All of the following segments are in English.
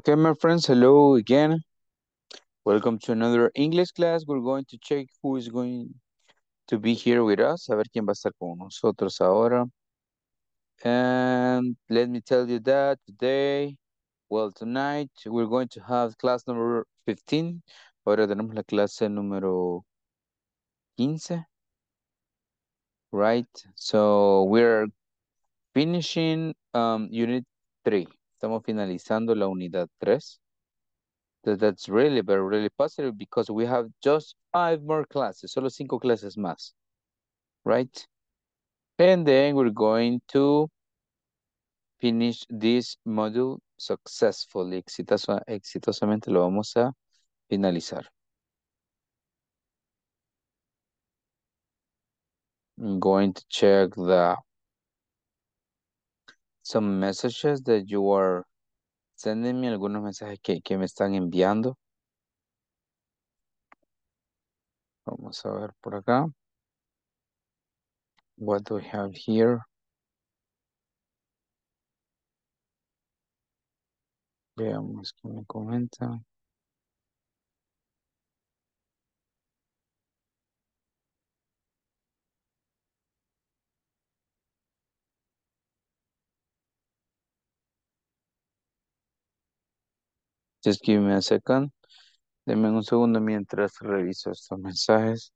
Okay, my friends, hello again. Welcome to another English class. We're going to check who is going to be here with us. A ver quién va a estar con nosotros ahora. And let me tell you that today, well, tonight, we're going to have class number 15. Ahora tenemos la clase número 15. Right? So, we're finishing um, unit 3. Estamos finalizando la unidad 3. So that's really, very, really positive because we have just five more classes, solo cinco clases más, right? And then we're going to finish this module successfully. Exitosa, exitosamente lo vamos a finalizar. I'm going to check the some messages that you are sending me, algunos mensajes que, que me están enviando. Vamos a ver por acá. What do we have here? Veamos qué me comenta. Just give me a second. Denme un segundo mientras reviso estos mensajes.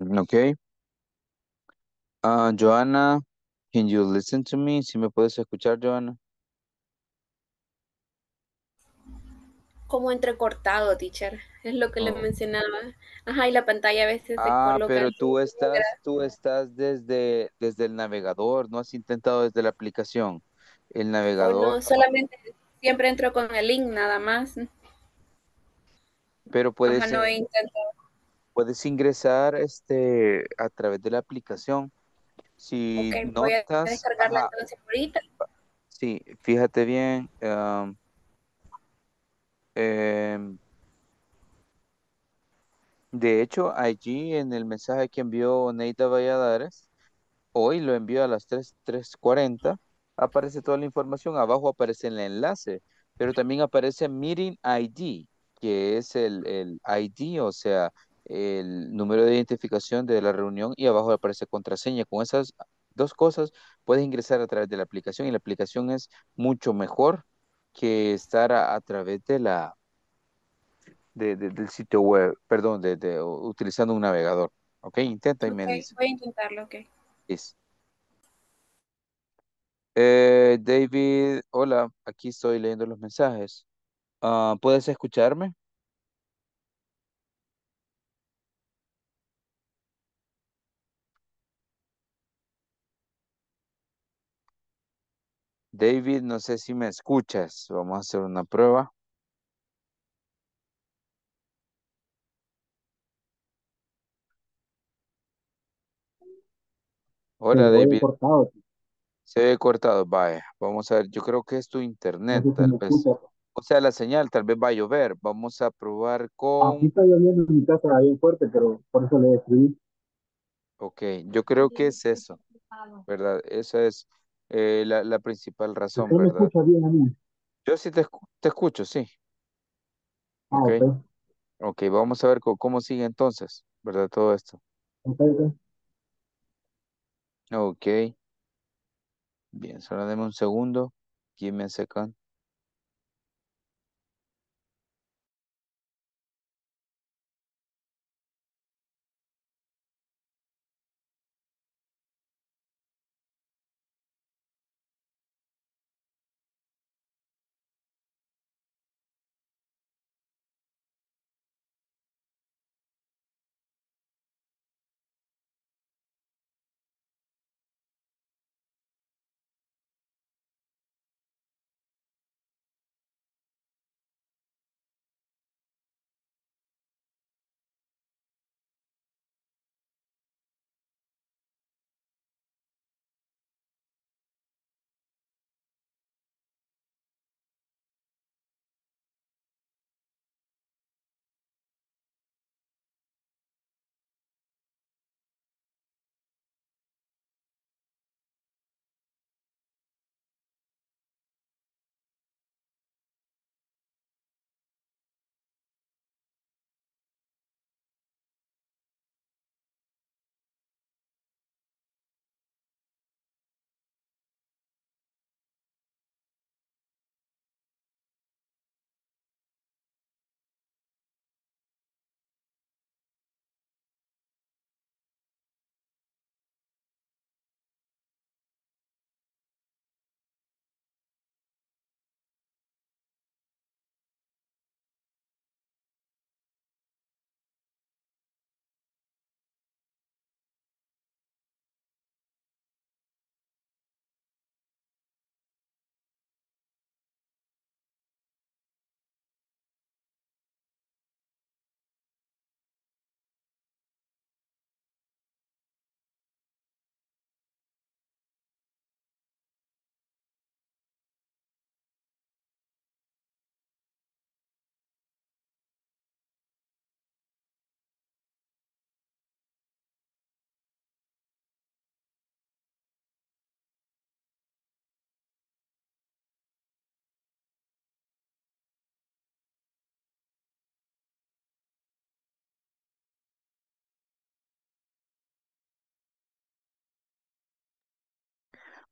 Okay. Uh, Joanna, can you listen to me? Si me puedes escuchar, Joanna. Como entrecortado, teacher. Es lo que le Oh. mencionaba. Ajá, y la pantalla a veces se Ah, coloca. pero tú estás, tú estás desde, desde el navegador, no has intentado desde la aplicación. El navegador, no, solamente siempre entro con el link nada más. pero puedes, Ajá, no he intentado. Puedes ingresar este, a través de la aplicación. Si Ok, voy a notas, descargarla ajá, entonces ahorita. sí, fíjate bien. um, em, de hecho, allí en el mensaje que envió Neida Valladares, hoy lo envió a las 3, 3.40, aparece toda la información, abajo aparece el enlace, pero también aparece Meeting ID, que es el, el ID, o sea, el número de identificación de la reunión y abajo aparece contraseña. Con esas dos cosas puedes ingresar a través de la aplicación y la aplicación es mucho mejor que estar a, a través de la, de- de- del sitio web, perdón, de, de- utilizando un navegador. Ok, intenta y me Ok, dice. voy a intentarlo, ok. Yes. Eh, David, hola, aquí estoy leyendo los mensajes. Ah, ¿puedes escucharme? David, no sé si me escuchas. Vamos a hacer una prueba. Hola, Se David. cortado. Se ve cortado. Vaya, vamos a ver. Yo creo que es tu No internet, sé si tal vez. escucha. O sea, la señal, tal vez va a llover. Vamos a probar Aquí con... está lloviendo en mi casa bien fuerte, pero por eso le escribí. Ok, yo creo que es eso, ¿verdad? Esa es eh, la, la principal razón, Usted me ¿verdad? escucha bien a mí. Yo sí te, escu- te escucho, sí. Ah, Ok, ok. ok, vamos a ver co- cómo sigue entonces, ¿verdad? Todo esto. Ok, ok. Ok, bien, solo deme un segundo. Give me a second.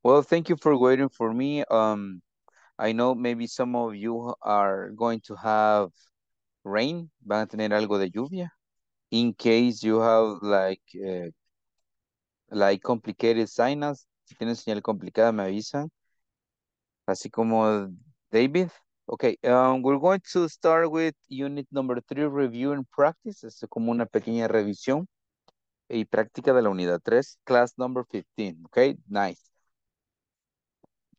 Well, thank you for waiting for me. Um, I know maybe some of you are going to have rain, van a tener algo de lluvia. In case you have like eh, like complicated signals, si tienen señal complicada me avisan. Así como David. Okay, um, we're going to start with unit number three, review and practice. Es como una pequeña revisión y práctica de la unidad 3, class number 15. Okay, nice.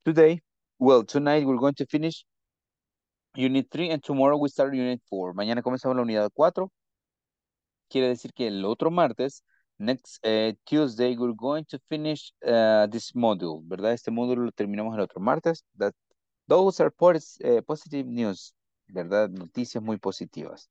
Today, well, tonight we're going to finish unit 3 and tomorrow we start unit 4. Mañana comenzamos la unidad 4. Quiere decir que el otro martes, next eh, Tuesday, we're going to finish uh, this module, ¿verdad? Este módulo lo terminamos el otro martes. That, those are eh, positive news, ¿verdad? Noticias muy positivas.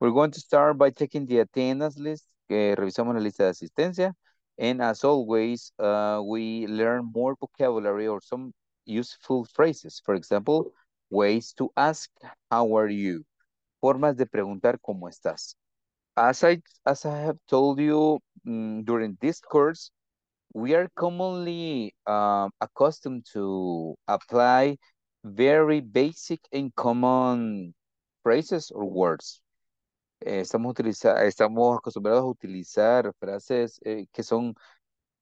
We're going to start by checking the attendance list, revisamos la lista de asistencia. And as always, uh, we learn more vocabulary or some useful phrases. For example, ways to ask, how are you? Formas de preguntar cómo estás. As I, as I have told you mm, during this course, we are commonly um, accustomed to apply very basic and common phrases or words. eh, estamos, estamos acostumbrados a utilizar frases eh, que son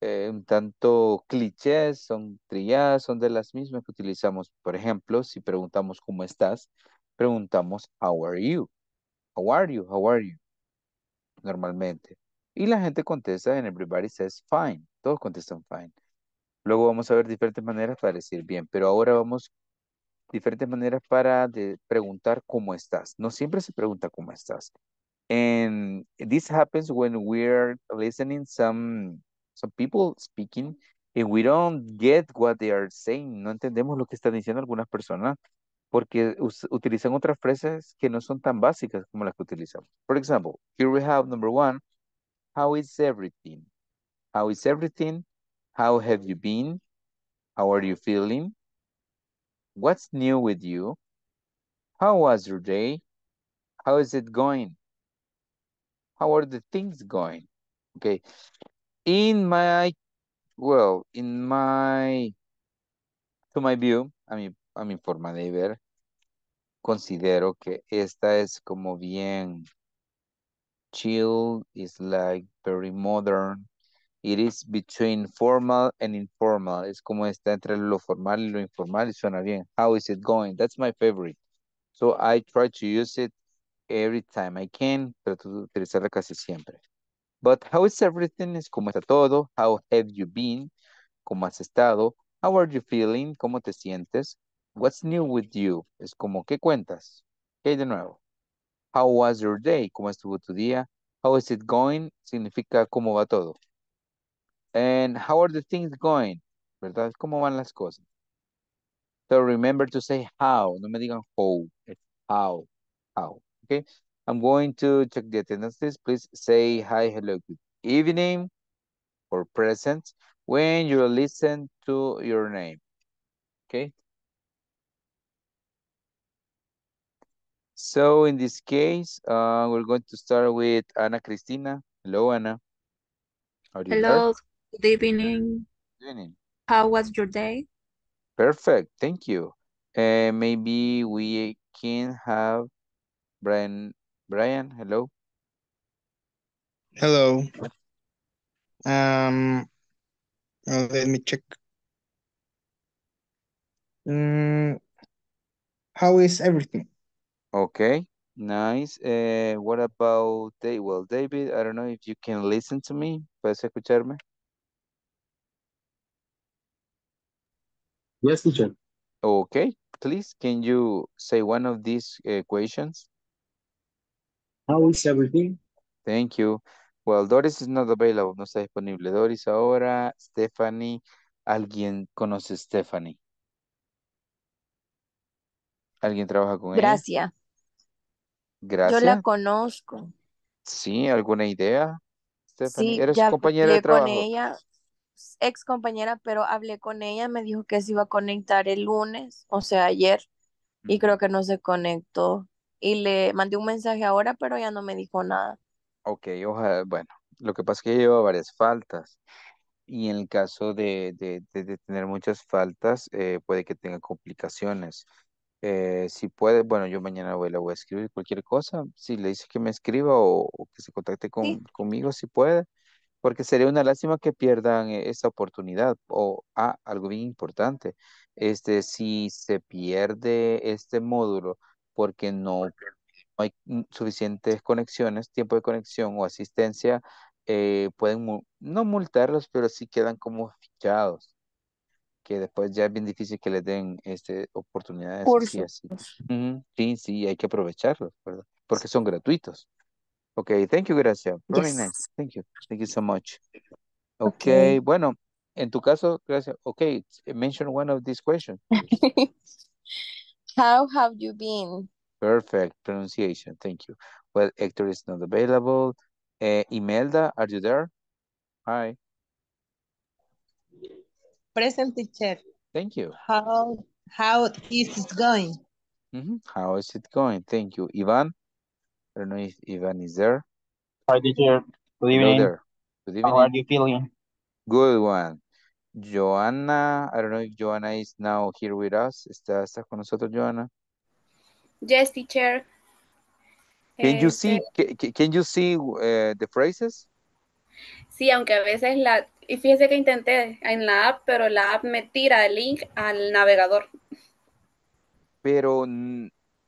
eh, un tanto clichés, son trilladas, son de las mismas que utilizamos. Por ejemplo, si preguntamos cómo estás, preguntamos how are you? How are you? How are you? Normalmente. Y la gente contesta en everybody says fine. Todos contestan fine. Luego vamos a ver diferentes maneras para decir bien, pero ahora vamos diferentes maneras para preguntar cómo estás. No siempre se pregunta cómo estás. And this happens when we're listening some some people speaking and we don't get what they are saying. No entendemos lo que están diciendo algunas personas porque utilizan otras frases que no son tan básicas como las que utilizamos. For example, here we have number one, how is everything? How is everything? How have you been? How are you feeling? What's new with you? How was your day? How is it going? How are the things going? Okay. In my, well, in my, to my view, a mi, a mi forma de ver, considero que esta es como bien chill, is like very modern. It is between formal and informal. Es como está entre lo formal y lo informal y suena bien. How is it going? That's my favorite. So I try to use it every time I can. Trato de utilizarla casi siempre. But how is everything? Es como está todo. How have you been? ¿Cómo has estado? How are you feeling? ¿Cómo te sientes? What's new with you? Es como, ¿qué cuentas? ¿Qué hay de nuevo? How was your day? ¿Cómo estuvo tu día? How is it going? Significa cómo va todo. And how are the things going? ¿Verdad? ¿Cómo van las cosas? So remember to say how. No me digan how. It's how. How. Okay? I'm going to check the attendance list. Please say hi, hello, good evening or present when you listen to your name. Okay? So in this case, uh, we're going to start with Ana Cristina. Hello, Ana. Hello, good evening. Good evening. How was your day? Perfect, thank you. Uh, maybe we can have Brian. Brian, hello. Hello. Um, let me check. Mm, how is everything? Okay, nice. Uh, what about Dave? Well, David, I don't know if you can listen to me. ¿Puedes escucharme? Yes, teacher. Okay, please, can you say one of these equations? How is everything? Thank you. Well, Doris is not available, no está disponible. Doris ahora, Stephanie, ¿alguien conoce a Stephanie? ¿Alguien trabaja con ella? Gracias. Gracias. Yo la conozco. Sí, ¿alguna idea? Stephanie, Sí, ¿eres ya compañera de hablé con trabajo? ella, ex compañera, pero hablé con ella, me dijo que se iba a conectar el lunes, o sea, ayer, y creo que no se conectó. Y le mandé un mensaje ahora, pero ya no me dijo nada. Ok, ojalá, bueno, lo que pasa es que lleva varias faltas y en el caso de, de- de- de tener muchas faltas eh, puede que tenga complicaciones. Eh, si puede, bueno, yo mañana voy, la voy a escribir cualquier cosa, si le dice que me escriba o, o que se contacte con, Sí. conmigo si puede, porque sería una lástima que pierdan eh, esa oportunidad. O, ah, algo bien importante, este, si se pierde este módulo porque no hay mm, suficientes conexiones, tiempo de conexión o asistencia, eh, pueden mu- no multarlos, pero sí quedan como fichados, que después ya es bien difícil que les den este, oportunidades así. Ujú, Sí, sí, hay que aprovecharlos, ¿verdad? Porque son gratuitos. Ok, thank you, Gracia. Very nice. Yes. Thank you. Thank you so much. Ok, Okay. bueno, en tu caso, Gracia, ok, mention one of these questions. please. How have you been? Perfect pronunciation. Thank you. Well, Hector is not available. Uh, Imelda, are you there? Hi. Present teacher. Thank you. How how is it going? Mhm. How is it going? Thank you. Ivan, I don't know if Ivan is there. Hi, teacher. Good evening. Hello there. Good evening. How are you feeling? Good one. Joanna, I don't know if Joanna is now here with us. ¿Está, está con nosotros, Joanna? Yes, teacher. Can you Este, see, ca- ca- can you see uh, the phrases? Sí, aunque a veces la... Y fíjese que intenté en la app, pero la app me tira el link al navegador. Pero,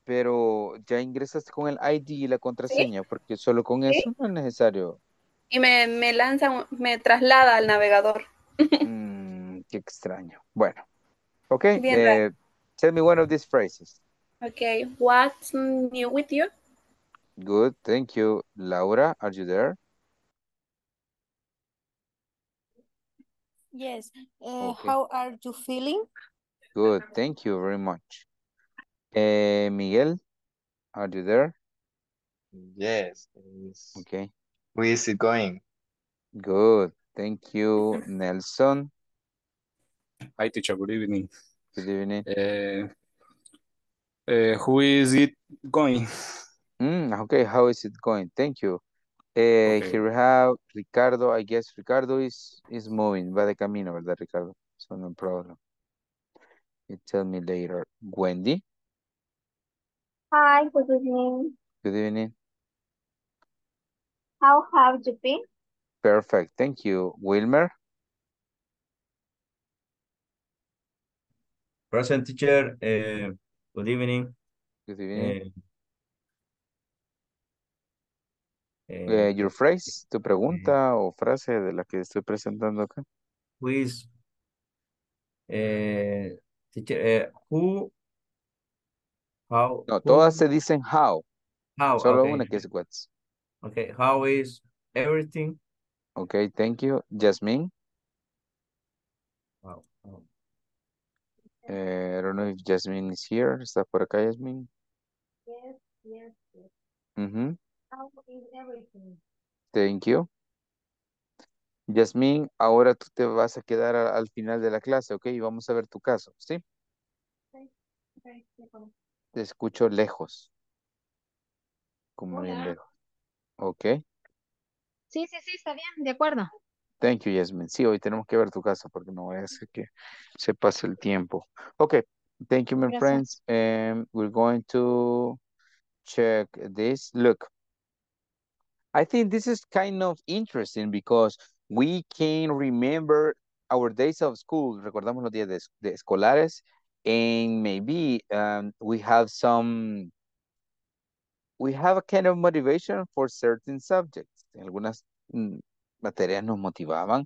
pero ya ingresaste con el ID y la contraseña, porque solo con eso no es necesario. Y me, me lanza, me traslada al navegador. Mm, qué extraño. Bueno, ok. Bien eh, tell me one of these phrases. Okay, what's new with you? Good, thank you. Laura, are you there? Yes. Uh, Okay. How are you feeling? Good, thank you very much. Eh, Miguel, are you there? Yes. Okay, Where is it going? good, thank you. Nelson, Hi, teacher. Good evening. good evening. Uh, uh, who is it going? Mm, okay, how is it going? Thank you. Eh, Okay. here we have Ricardo. I guess Ricardo is is moving, va de camino, ¿verdad, Ricardo? So no problem. You tell me later. Wendy, Hi, good evening. good evening. How have you been? Perfect, thank you. Wilmer, Present teacher, eh, good evening. good evening. Eh, Eh, your phrase, tu pregunta o frase de la que estoy presentando acá. who is, teacher, who, how, No, who, todas se dicen how, how, solo okay, una que es what's. okay, how is everything? Okay, thank you. Jasmine, Wow, eh, I don't know if Jasmine is here. ¿Está por acá, Jasmine? Yes, yes, yes. Mhm, How is everything? Thank you. Jasmine, ahora tú te vas a quedar a- al final de la clase, ¿ok? Y vamos a ver tu caso, ¿sí? Okay, okay. Te escucho lejos, como bien Hola. lejos. Ok, Sí, sí, sí, está bien, de acuerdo. Thank you, Jasmine. Sí, hoy tenemos que ver tu caso porque no vaya a ser que se pase el tiempo. Ok, thank you, my Gracias. friends. Um, we're going to check this. Look, I think this is kind of interesting because we can remember our days of school. Recordamos los días de escolares and maybe um, we have some, we have a kind of motivation for certain subjects. Algunas mm, materias nos motivaban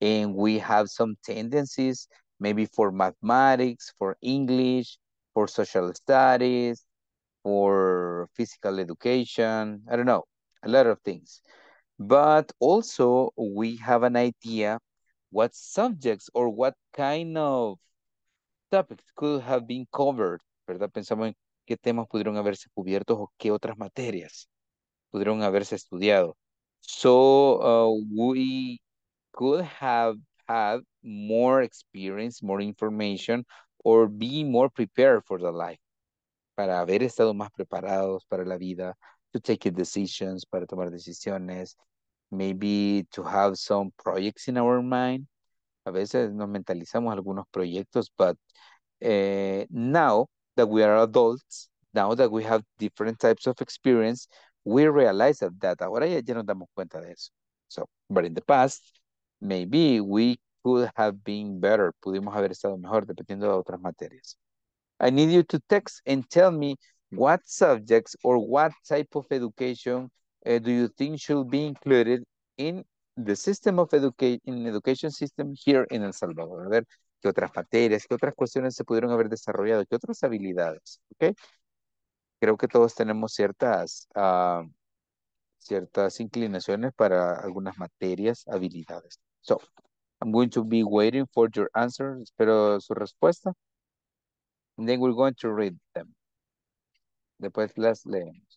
and we have some tendencies maybe for mathematics, for English, for social studies, for physical education. I don't know, a lot of things. But also we have an idea what subjects or what kind of topics could have been covered, ¿verdad? Pensamos en qué temas pudieron haberse cubiertos o qué otras materias pudieron haberse estudiado. So uh, we could have had more experience, more information, or be more prepared for the life. Para haber estado más preparados para la vida, to take decisions, para tomar decisiones, maybe to have some projects in our mind. A veces nos mentalizamos algunos proyectos, but eh, now that we are adults, now that we have different types of experience, we realize that, ahora ya, ya nos damos cuenta de eso. So, but in the past, maybe we could have been better, pudimos haber estado mejor dependiendo de otras materias. I need you to text and tell me what subjects or what type of education uh, do you think should be included in the system of education, in education system here in El Salvador. A ver, qué otras materias, qué otras cuestiones se pudieron haber desarrollado, qué otras habilidades, ¿ok? Creo que todos tenemos ciertas, ah, ciertas inclinaciones para algunas materias, habilidades. So, I'm going to be waiting for your answer. Espero su respuesta. And then we're going to read them. Después las leemos.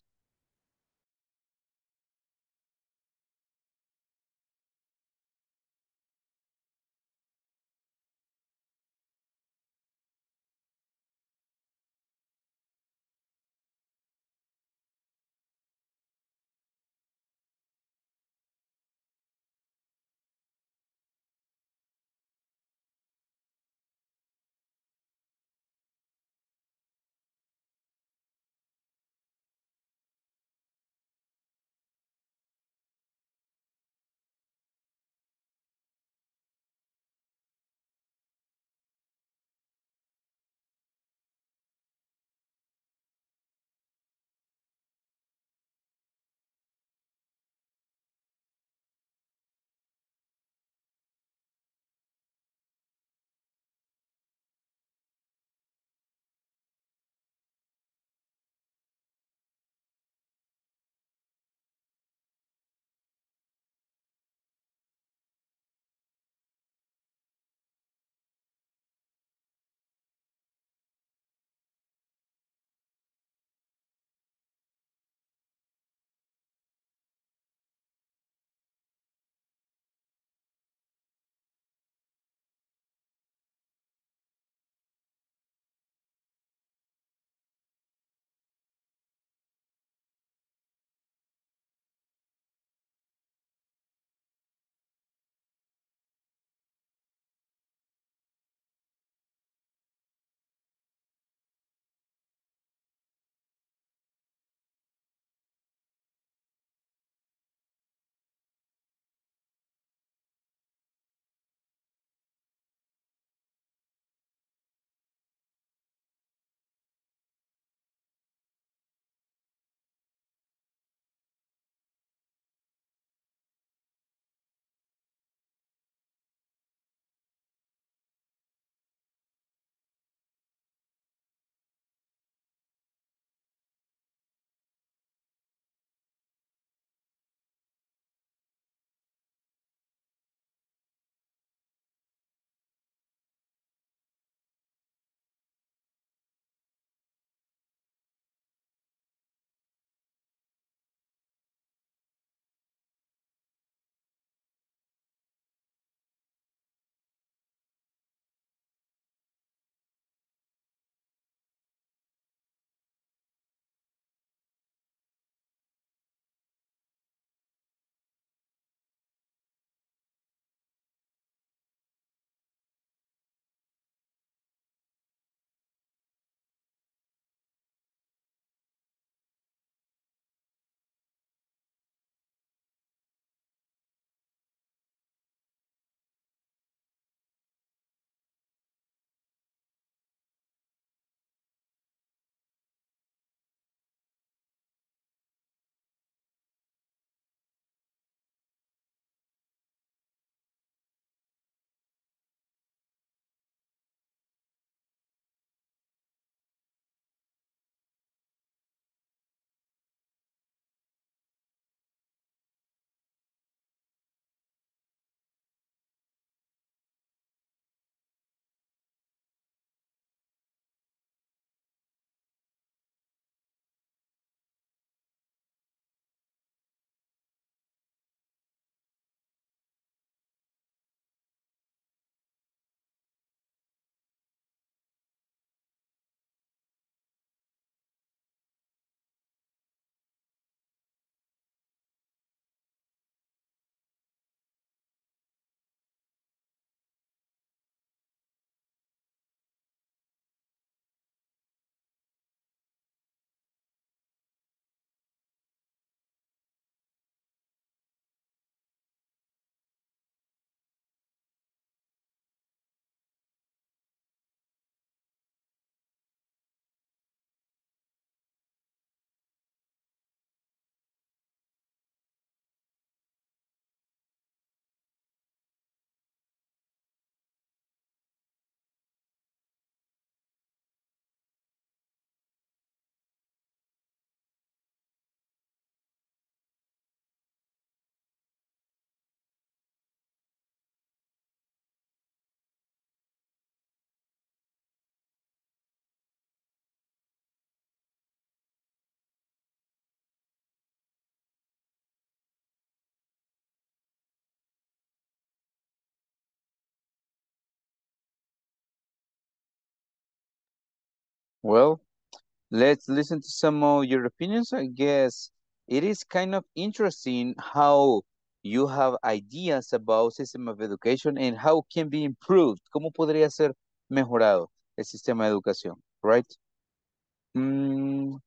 Well, let's listen to some of your opinions. I guess it is kind of interesting how you have ideas about system of education and how can be improved. ¿Cómo podría ser mejorado el sistema de educación? Right? Mm.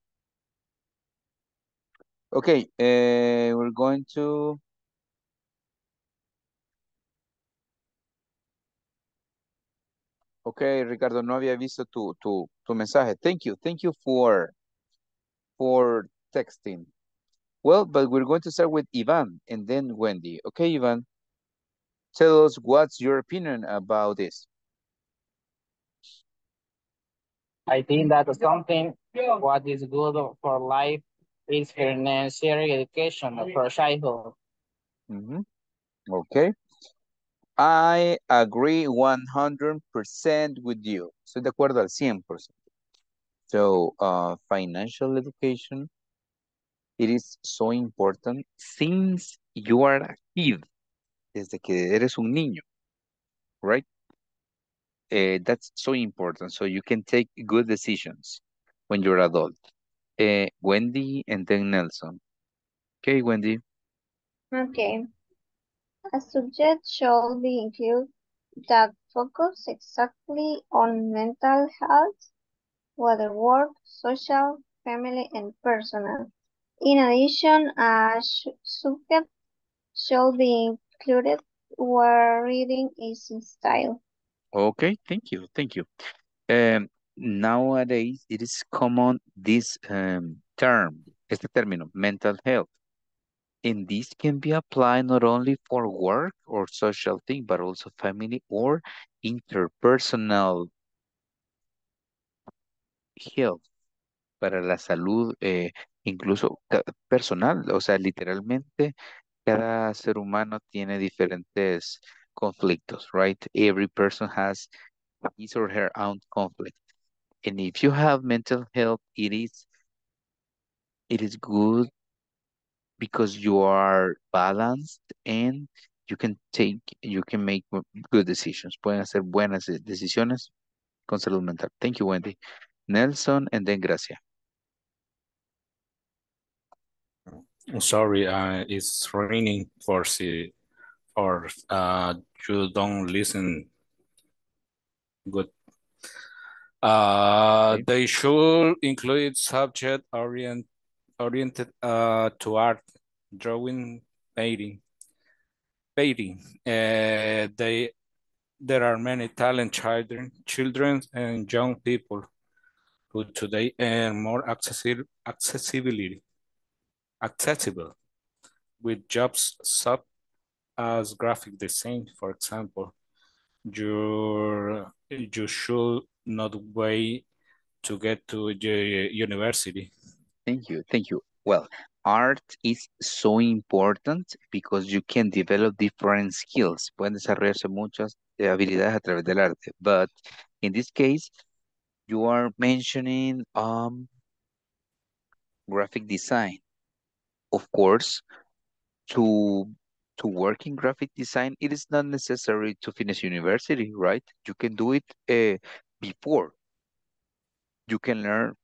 Okay, uh, we're going to Ok, Ricardo, no había visto tu, tu, tu mensaje. Thank you. Thank you for, for texting. Well, but we're going to start with Ivan and then Wendy. Okay, Ivan. Tell us what's your opinion about this. I think that something what is good for life is financial education for childhood. Mm -hmm. Okay. I agree 100% with you. Estoy de acuerdo al 100%. So, uh, financial education, it is so important since you are a kid, desde que eres un niño, right? Uh, that's so important. So you can take good decisions when you're adult. Uh, Wendy and then Nelson. Okay, Wendy. Okay. A subject should be included that focus exactly on mental health, whether work, social, family, and personal. In addition, a subject should be included where reading is in style. Okay, thank you, thank you. Um, nowadays, it is common this um, term, este término, mental health. And this can be applied not only for work or social thing, but also family or interpersonal health, para la salud, eh, incluso personal, o sea, literalmente cada ser humano tiene diferentes conflictos, right? Every person has his or her own conflict. And if you have mental health, it is it is good because you are balanced and you can take, you can make good decisions. Pueden hacer buenas decisiones con salud mental. Thank you, Wendy. Nelson and then Gracia. Sorry, uh, it's raining for see, or uh, you don't listen good. Uh, okay. They should include subject orient, oriented uh, to art, drawing, painting. Painting. Uh, they there are many talented children, children and young people who today earn more accessible accessibility accessible with jobs such as graphic design, for example. You you should not wait to get to the university. Thank you, thank you. Well, art is so important because you can develop different skills. Pueden desarrollarse muchas habilidades a través del arte. But in this case, you are mentioning um, graphic design. Of course, to to work in graphic design, it is not necessary to finish university, right? You can do it uh, before. You can learn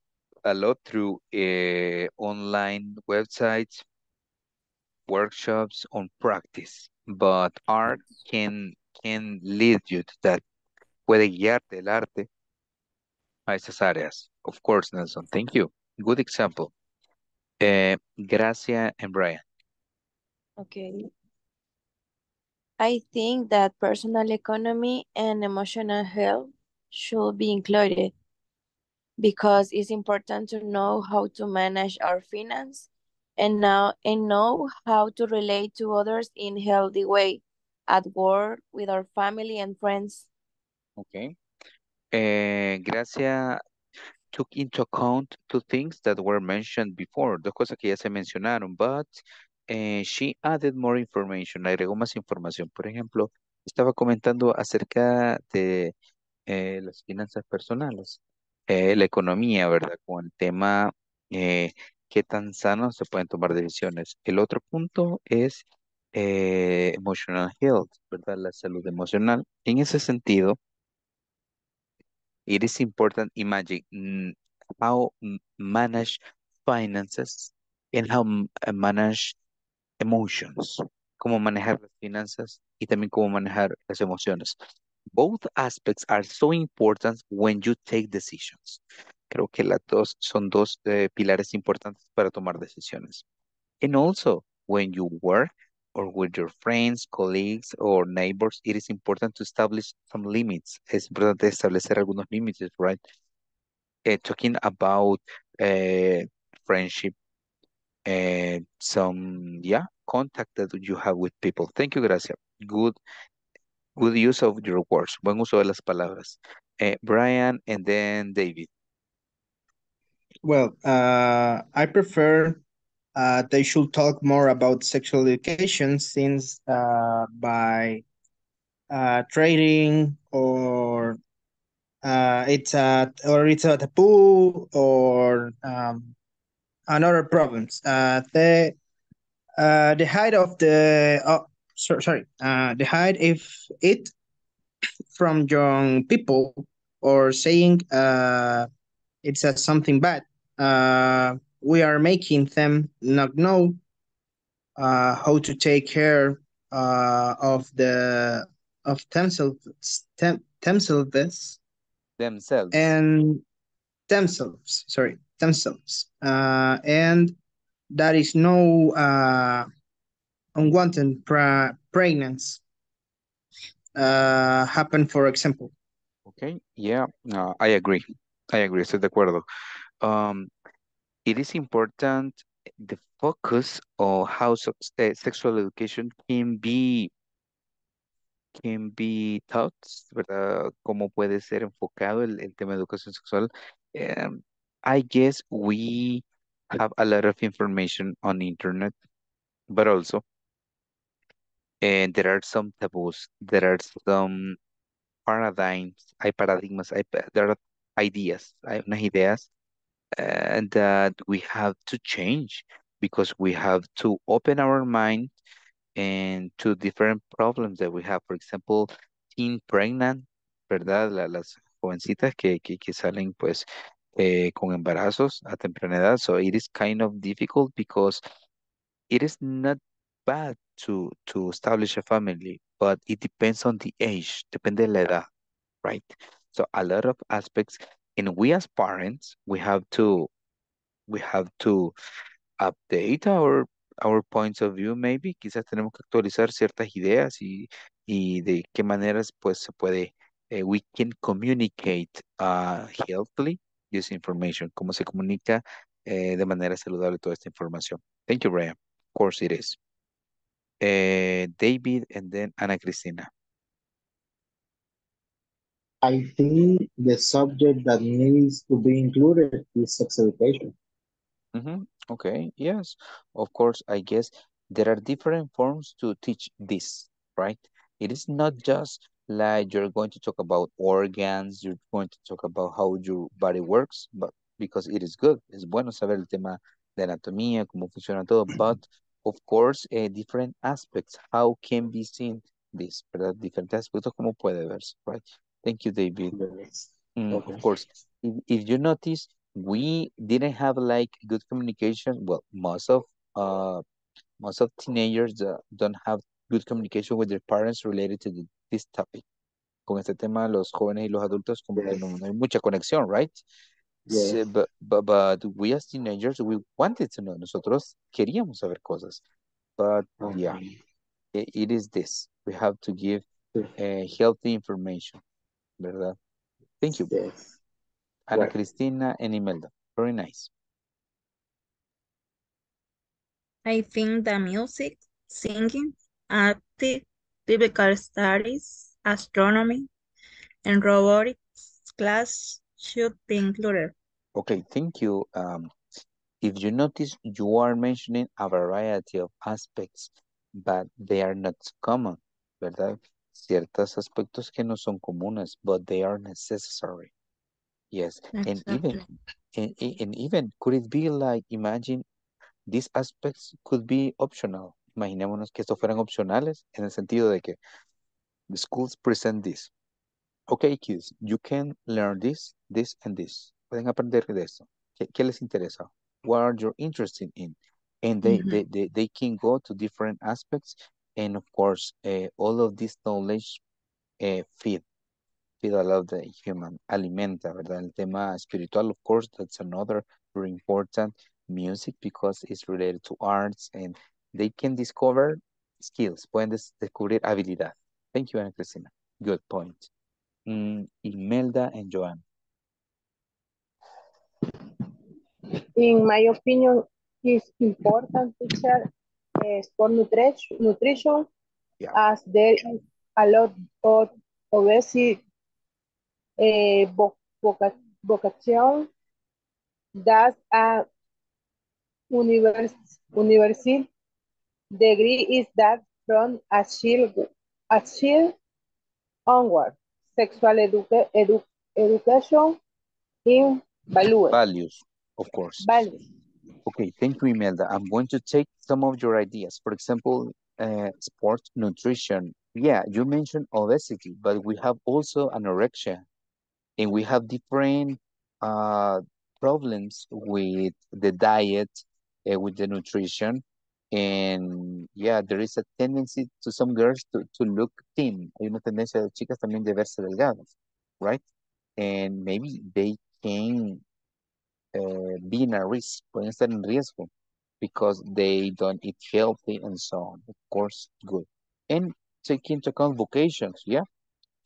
a lot through uh, online websites, workshops on practice, but art can, can lead you to that. Puede guiarte el arte a esas áreas. Of course, Nelson. Thank you. Good example. Uh, Gracia and Brian. Okay. I think that personal economy and emotional health should be included because it's important to know how to manage our finance and now and know how to relate to others in healthy way at work with our family and friends. Okay. Uh, Gracia took into account two things that were mentioned before, dos cosas que ya se mencionaron, but uh, she added more information, agregó más información. Por ejemplo, estaba comentando acerca de eh, las finanzas personales, eh, la economía, ¿verdad? Con el tema eh, qué tan sano se pueden tomar decisiones. El otro punto es eh, emotional health, ¿verdad? La salud emocional. En ese sentido, it is important, imagine mm, how manage finances and how uh, manage emotions, cómo manejar las finanzas y también cómo manejar las emociones. Both aspects are so important when you take decisions. Creo que las dos son dos eh, pilares importantes para tomar decisiones. And also, when you work or with your friends, colleagues, or neighbors, it is important to establish some limits. Es importante establecer algunos límites, right? Eh, talking about uh, friendship and some, yeah, contact that you have with people. Thank you, Gracia. Good, good use of your words. Buen uso de las palabras. Eh, Brian and then David. Well, uh, I prefer uh, they should talk more about sexual education since uh, by uh, trading or uh, it's a or it's a taboo or um, another problems. Uh, the uh, the height of the so, sorry uh, the height if it from young people or saying uh, it's a something bad. Uh, we are making them not know uh, how to take care uh, of the of themselves them, themselves Themselves. and themselves sorry themselves uh, and that is no uh, unwanted pre- pregnancy uh, happen for example Okay, yeah, uh, I agree. I agree, estoy de acuerdo. Um, it is important the focus on how eh, sexual education can be can be taught, ¿verdad? Cómo puede ser enfocado el, el tema de educación sexual. Um, I guess we have a lot of information on internet, but also, and there are some taboos, there are some paradigms, hay paradigmas, hay, there are ideas, hay unas ideas and that we have to change because we have to open our mind and to different problems that we have. For example, teen pregnant, ¿verdad? La- las jovencitas que, que, que salen pues eh, con embarazos a temprana edad. So it is kind of difficult because it is not bad to, to establish a family, but it depends on the age, depende de la edad, right? So a lot of aspects, and we as parents, we have to we have to update our our points of view, maybe. Quizás tenemos que actualizar ciertas ideas y, y de qué maneras pues se puede, eh, we can communicate uh, healthily this information, cómo se comunica eh, de manera saludable toda esta información. Thank you, Brian. Of course it is. Eh, David and then Ana Cristina. I think the subject that needs to be included is sex education. Mm-hmm. Okay, yes, of course, I guess there are different forms to teach this, right? It is not just like you're going to talk about organs, you're going to talk about how your body works, but because it is good, es bueno saber el tema de anatomía, cómo funciona todo, but of course, eh, different aspects, how can be seen this, ¿verdad? Diferentes aspectos, cómo puede verse, right? Thank you, David. Mm, Okay. Of course, if, if you notice, we didn't have like good communication. Well, most of uh most of teenagers uh, don't have good communication with their parents related to the, this topic. Con este tema, los jóvenes y los adultos como Yes. no hay mucha conexión, right? So, Yes. but, but, but we as teenagers, we wanted to know. Nosotros queríamos saber cosas. But yeah, it, it is this. We have to give uh, healthy information, ¿verdad? Thank you. Yes. Ana Right. Cristina and Imelda. Very nice. I think the music, singing, acting, biblical studies, astronomy, and robotics class should be included. Okay, thank you. Um, if you notice, you are mentioning a variety of aspects, but they are not common, ¿verdad? Ciertos aspectos que no son comunes, but they are necessary. Yes, and even, and, and even, could it be like, imagine, these aspects could be optional. Imaginémonos que estos fueran opcionales en el sentido de que the schools present this, Okay, kids, you can learn this, this, and this. Pueden aprender de eso. ¿Qué, qué les interesa? What are you interested in? And they, Mhm. they, they, they can go to different aspects. And of course, uh, all of this knowledge uh, feed, feed a lot of the human, alimenta, ¿verdad? El tema espiritual, of course, that's another very important music because it's related to arts and they can discover skills, pueden des descubrir habilidad. Thank you, Ana Cristina. Good point. Mm, Imelda and Joan. In my opinion, it's important to share uh, sport nutrition, nutrition as there is a lot of obesity, uh, voca vocation, that a univers university degree is that from a child, a child onward. Sexual educa edu education in values. Values, of course. Values. Okay, thank you, Imelda. I'm going to take some of your ideas. For example, uh, sports nutrition. Yeah, you mentioned obesity, but we have also anorexia, and we have different uh, problems with the diet, uh, with the nutrition, and yeah, there is a tendency to some girls to, to look thin. Hay una tendencia de chicas también de verse delgadas, right? And maybe they can uh, be in a risk, pueden estar en riesgo because they don't eat healthy and so on. Of course, good. And take into account vocations, yeah?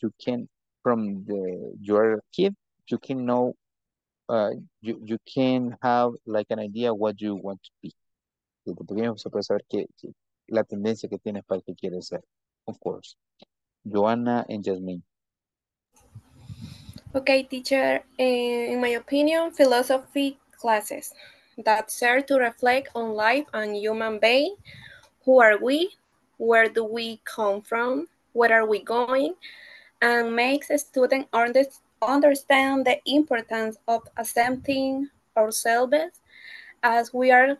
You can, from the, your kid, you can know, uh, you, you can have like an idea what you want to be. Desde pequeño se puede saber que, que la tendencia que tienes para que quieres ser, of course. Joanna and Jasmine. Okay, teacher, eh, in my opinion, philosophy classes that serve to reflect on life and human being. Who are we? Where do we come from? Where are we going? And makes a student understand the importance of accepting ourselves as we are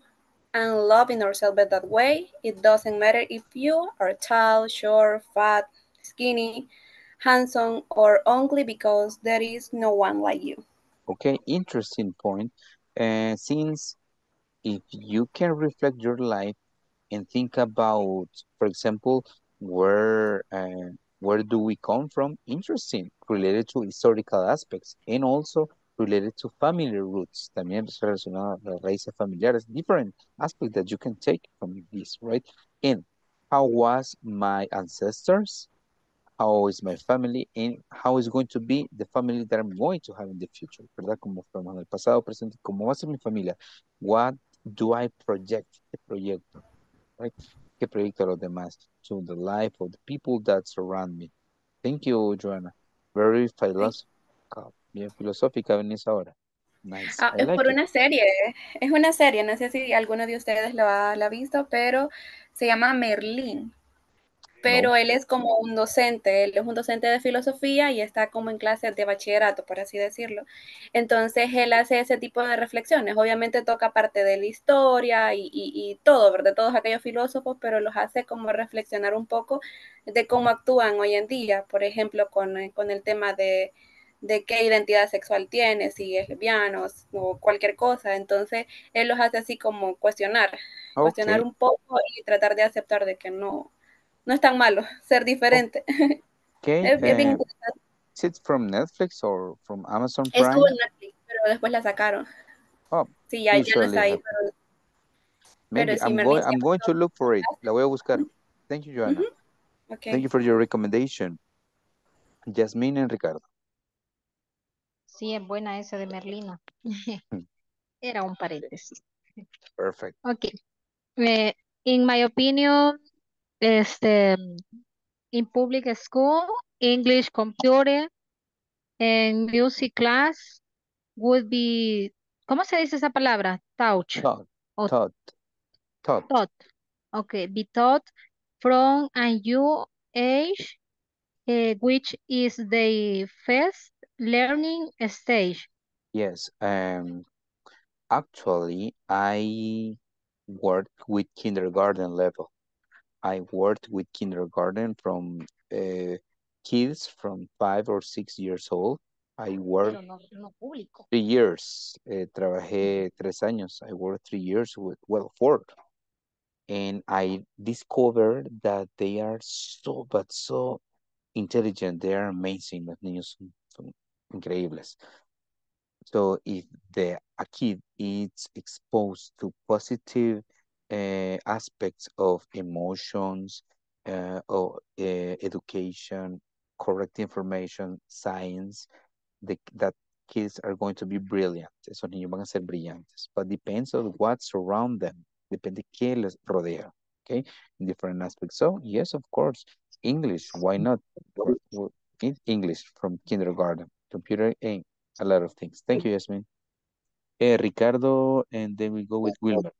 and loving ourselves that way. It doesn't matter if you are tall, short, fat, skinny, handsome, or ugly because there is no one like you. Okay, interesting point. Uh, since if you can reflect your life and think about, for example, where uh, where do we come from? Interesting, related to historical aspects and also related to family roots. También relacionado a las raíces familiares, different aspects that you can take from this, right? And how was my ancestors? How is my family? And how is going to be the family that I'm going to have in the future, ¿verdad? Como from el pasado, presente, ¿cómo va a ser mi familia? What do I project? ¿Qué proyecto? Right? ¿Qué proyecto a los demás? To the life of the people that surround me. Thank you, Joanna. Very philosophical. Bien filosófica venís ahora. Nice. Ah, es like por it. una serie, es una serie, no sé si alguno de ustedes lo ha, la ha visto, pero se llama Merlín. Pero No. él es como un docente, él es un docente de filosofía y está como en clases de bachillerato, por así decirlo. Entonces él hace ese tipo de reflexiones. Obviamente toca parte de la historia y, y, y todo, ¿verdad? Todos aquellos filósofos, pero los hace como reflexionar un poco de cómo actúan hoy en día, por ejemplo, con, eh, con el tema de, de qué identidad sexual tiene, si es lesbiano o cualquier cosa. Entonces, él los hace así como cuestionar, cuestionar Okay. un poco y tratar de aceptar de que no, no es tan malo ser diferente. Okay. es, es bien uh, interesante. is it from Netflix or from Amazon Estuvo Prime? en Netflix, pero después la sacaron. Oh, Sí, ya, ya no está ahí, pero, Maybe pero I'm going. I'm going to look for it. La voy a buscar. Thank you, Joanna. Thank Okay. you for your recommendation. Jasmine and Ricardo. Sí, es buena esa de Merlino. Hmm. Era un paréntesis. Perfect. Okay. Eh, in my opinion, este, in public school, English computer and music class would be, ¿cómo se dice esa palabra? Touch. Thought. O Thought. Thought. taught. Okay, be taught from a young age, eh, which is the first learning stage. Yes. Um. Actually, I worked with kindergarten level. I worked with kindergarten from uh, kids from five or six years old. I worked no, no three years. Eh, trabajé tres años. I worked three years with, well, four. And I discovered that they are so, but so intelligent. They are amazing. Los niños son, son increíbles. So if the a kid is exposed to positive uh, aspects of emotions, uh, or uh, education, correct information, science, the, that kids are going to be brilliant. Esos niños van a ser brillantes. But depends on what around them. Depende qué les rodea. Okay, in different aspects. So yes, of course, English. Why not? English from kindergarten, computer, and a lot of things. Thank you, Yasmin. Uh, Ricardo, and then we go with Wilmer.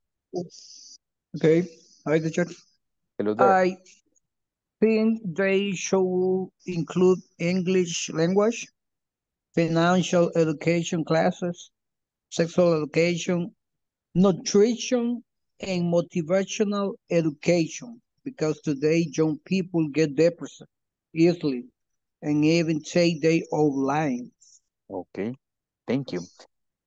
Okay, hi, teacher. Hello there. I think they should include English language, financial education classes, sexual education, nutrition, and motivational education because today young people get depressed easily and even say they online. Okay, thank you.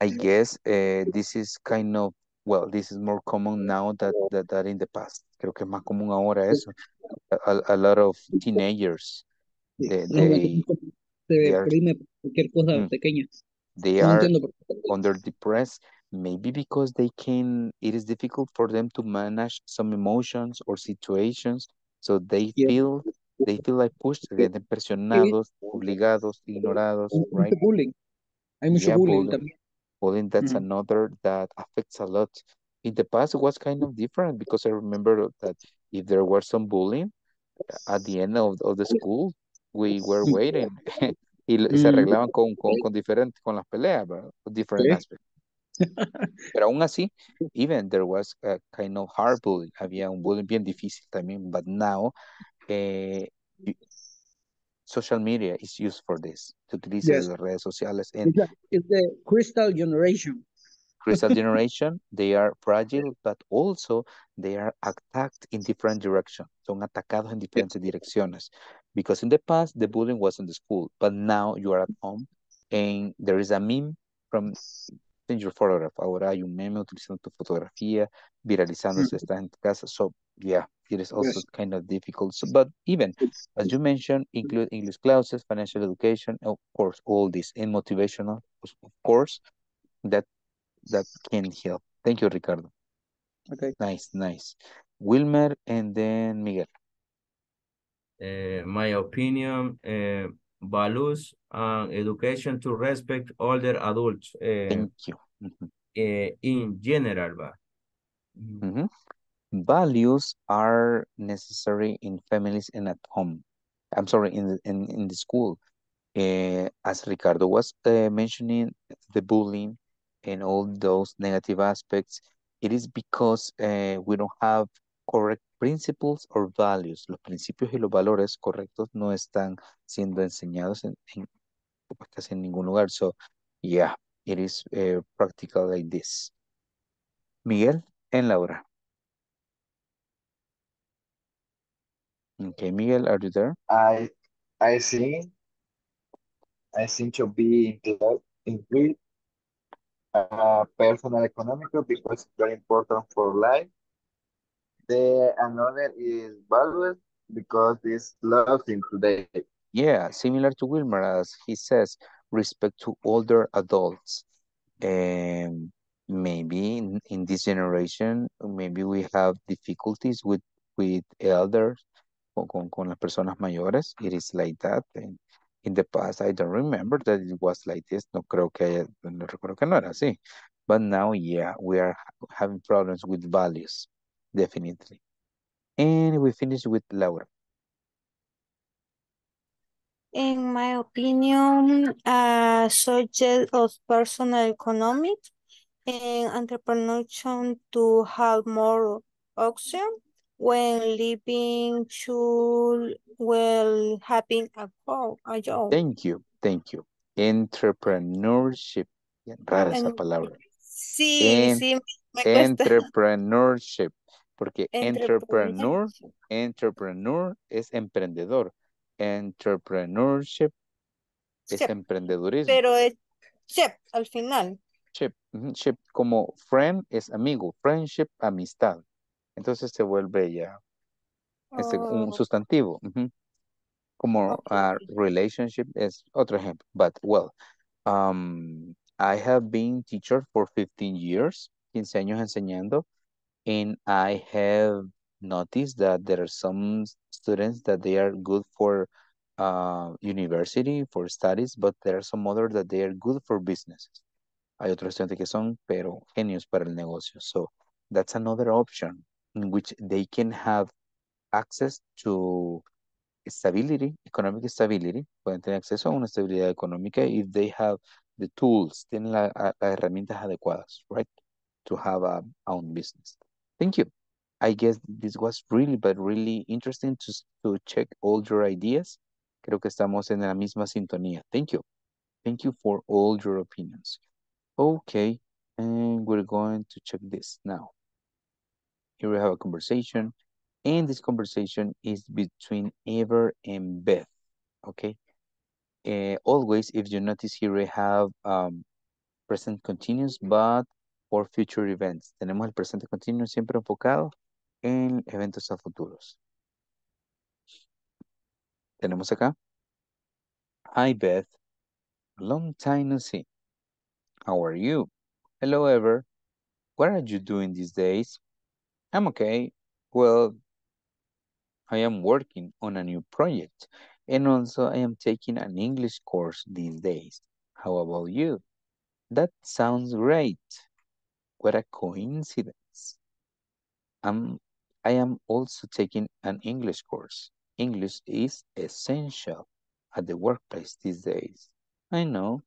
I guess uh, this is kind of, well, this is more common now that, that, that in the past. Creo que es más común ahora eso. A, a lot of teenagers, they, they, they are, cualquier cosa mm, pequeña. they are entiendo por qué. under depressed, maybe because they can, it is difficult for them to manage some emotions or situations. So they Yeah. feel, they feel like pushed, se sienten presionados, obligados, ignorados, right? bullying. Hay mucho Yeah, bullying bullying. también. Bullying, that's Ujú. another that affects a lot. In the past, it was kind of different because I remember that if there was some bullying at the end of, of the school, we were waiting y l- se Mm. arreglaban con, con, con diferentes, con las peleas, ¿verdad? Different Sí. aspects. Pero aún así, even there was a kind of hard bullying. Había un bullying bien difícil también, but now eh, social media is used for this. Se utiliza Yes. las redes sociales en It's, a, it's the crystal generation. crystal generation, they are fragile, but also they are attacked in different directions. Son atacados en diferentes direcciones. Because in the past, the bullying was in the school, but now you are at home and there is a meme from in your photograph. Ahora hay un meme utilizando tu fotografía, viralizándose, estás en tu casa. So, yeah, it is also Yes. kind of difficult. So, but even, as you mentioned, include English classes, financial education, of course, all this, and motivational, of course, that that can help. Thank you, Ricardo. Okay. Nice, nice. Wilmer and then Miguel. Uh, my opinion, uh, values and education to respect older adults uh, Thank you. Mhm. uh, in general. va. Mhm. Values are necessary in families and at home. I'm sorry, in the, in, in the school. Eh, as Ricardo was uh, mentioning, the bullying and all those negative aspects, it is because uh, we don't have correct principles or values. Los principios y los valores correctos no están siendo enseñados en, en casi en ningún lugar. So, yeah, it is uh, practical like this. Miguel and Laura. Okay, Miguel, are you there? I I think I think to be included include uh, personal economical because it's very important for life. The another is values because it's lost in today. Yeah, similar to Wilmer, as he says, respect to older adults. Um, maybe in, in this generation, maybe we have difficulties with, with elders, con, con, las personas mayores. It is like that. And in the past, I don't remember that it was like this. No creo que no recuerdo que no era así. But now, yeah, we are having problems with values, definitely. And we finish with Laura. In my opinion, a subject of personal economics and entrepreneurship to have more option when living to well having a a job. Thank you, thank you. Entrepreneurship. Rara esa palabra. sí, En- sí, me entrepreneurship. Porque entrepreneur, entrepreneur es emprendedor. Entrepreneurship es Ship. emprendedurismo. Pero es ship al final. Ship, ship como friend es amigo, friendship, amistad. Entonces se vuelve ya este, un Oh, sustantivo. Como uh, relationship es otro ejemplo. But well, um, I have been teacher for 15 years, 15 años enseñando, and I have noticed that there are some students that they are good for uh, university, for studies, but there are some others that they are good for businesses. Hay otros estudiantes que son, pero genios para el negocio. So that's another option in which they can have access to stability, economic stability. Pueden tener acceso a una estabilidad económica if they have the tools, tienen la- las herramientas adecuadas, right? To have a own business. Thank you. I guess this was really, but really interesting to, to check all your ideas. Creo que estamos en la misma sintonía. Thank you. Thank you for all your opinions. Okay, and we're going to check this now. Here we have a conversation, and this conversation is between Ever and Beth. Okay. Eh, always, if you notice here, we have um, present continuous, but for future events. Tenemos el presente continuo siempre enfocado en eventos a futuros. Tenemos acá. Hi, Beth. Long time no see. How are you? Hello, Ever. What are you doing these days? I'm okay. Well, I am working on a new project, and also I am taking an English course these days. How about you? That sounds great. What a coincidence. I'm, I am also taking an English course. English is essential at the workplace these days. I know.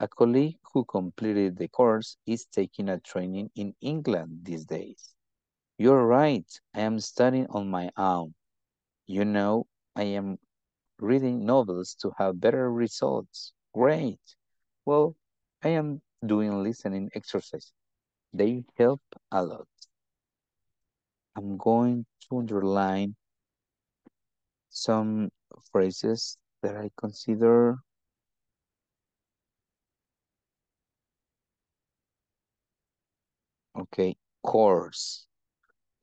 A colleague who completed the course is taking a training in England these days. You're right. I am studying on my own. You know, I am reading novels to have better results. Great. Well, I am doing listening exercises. They help a lot. I'm going to underline some phrases that I consider okay, course.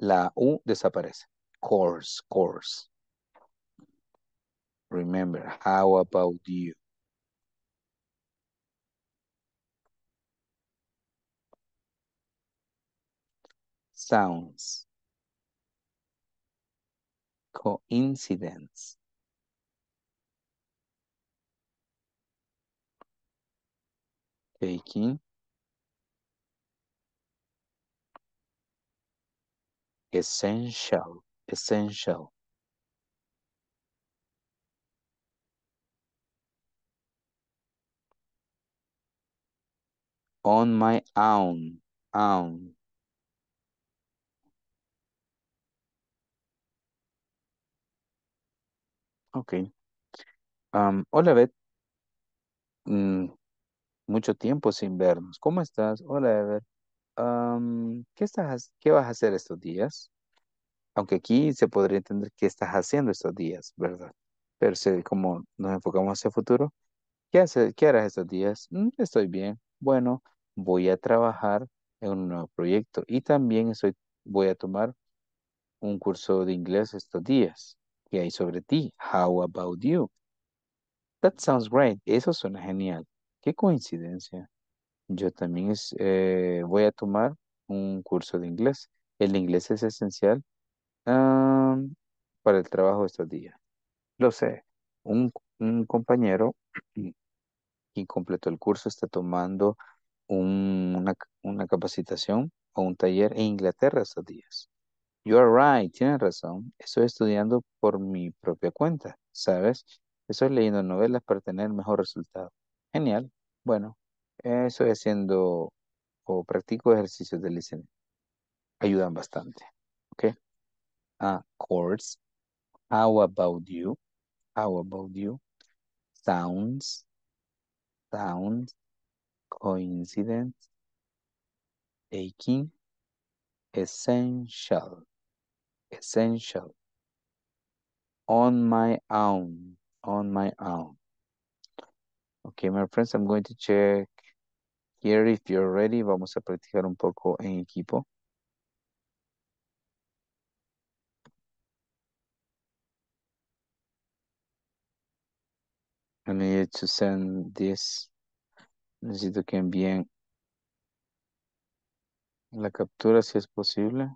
La U desaparece. Course, course. Remember, how about you? Sounds. Coincidence. Taking. Essential. Essential. On my own. Own. Ok. Am, hola, Beth. Mm, mucho tiempo sin vernos. ¿Cómo estás? Hola, Ever. Am, ¿qué estás, qué vas a hacer estos días? Aunque aquí se podría entender qué estás haciendo estos días, ¿verdad? Pero como nos enfocamos hacia el futuro, ¿qué haces, qué harás estos días? "Mm, estoy bien. Bueno, voy a trabajar en un nuevo proyecto y también estoy, voy a tomar un curso de inglés estos días. ¿Qué hay sobre ti? How about you? That sounds great. Eso suena genial. Qué coincidencia. Yo también es, eh, voy a tomar un curso de inglés. El inglés es esencial para el trabajo estos días. Lo sé. Un, compañero quien completó el curso está tomando un- una, una capacitación o un taller en Inglaterra estos días. You are right, tienes razón. Estoy estudiando por mi propia cuenta, ¿sabes? Estoy leyendo novelas para tener mejor resultado. Genial. Bueno, eh, estoy haciendo o practico ejercicios de listening. Ayudan bastante. ¿Ok? Ah, course. How about you? How about you? Sounds. Sounds. Coincidence. Taking. Essential. Essential. On my own. on my own. Okay, my friends, I'm going to check here if you're ready. Vamos a practicar un poco en equipo. I need to send this. Necesito que envíen la captura si es posible.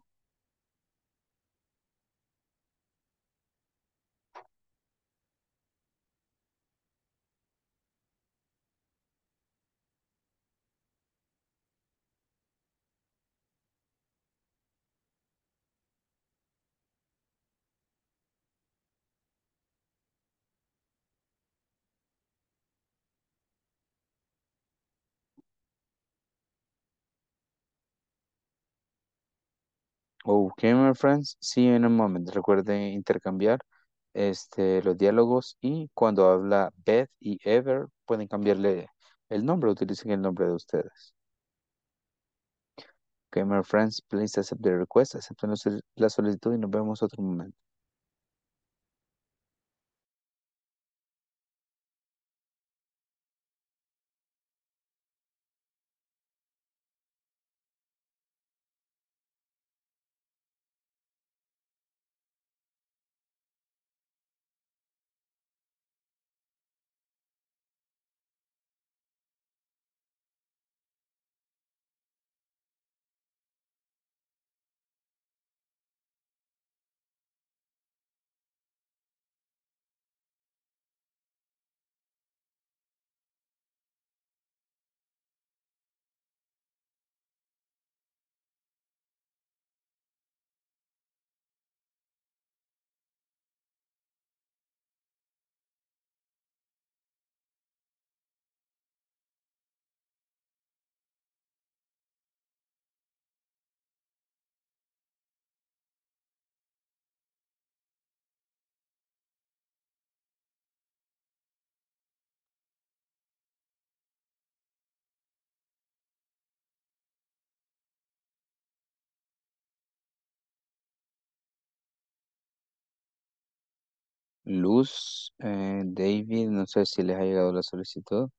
Okay, my friends. See you in a moment. Recuerden intercambiar este, los diálogos y cuando habla Beth y Ever pueden cambiarle el nombre, utilicen el nombre de ustedes. Okay, my friends, please accept the request, acepten la solicitud y nos vemos otro momento. Luz, eh, David, no sé si les ha llegado la solicitud.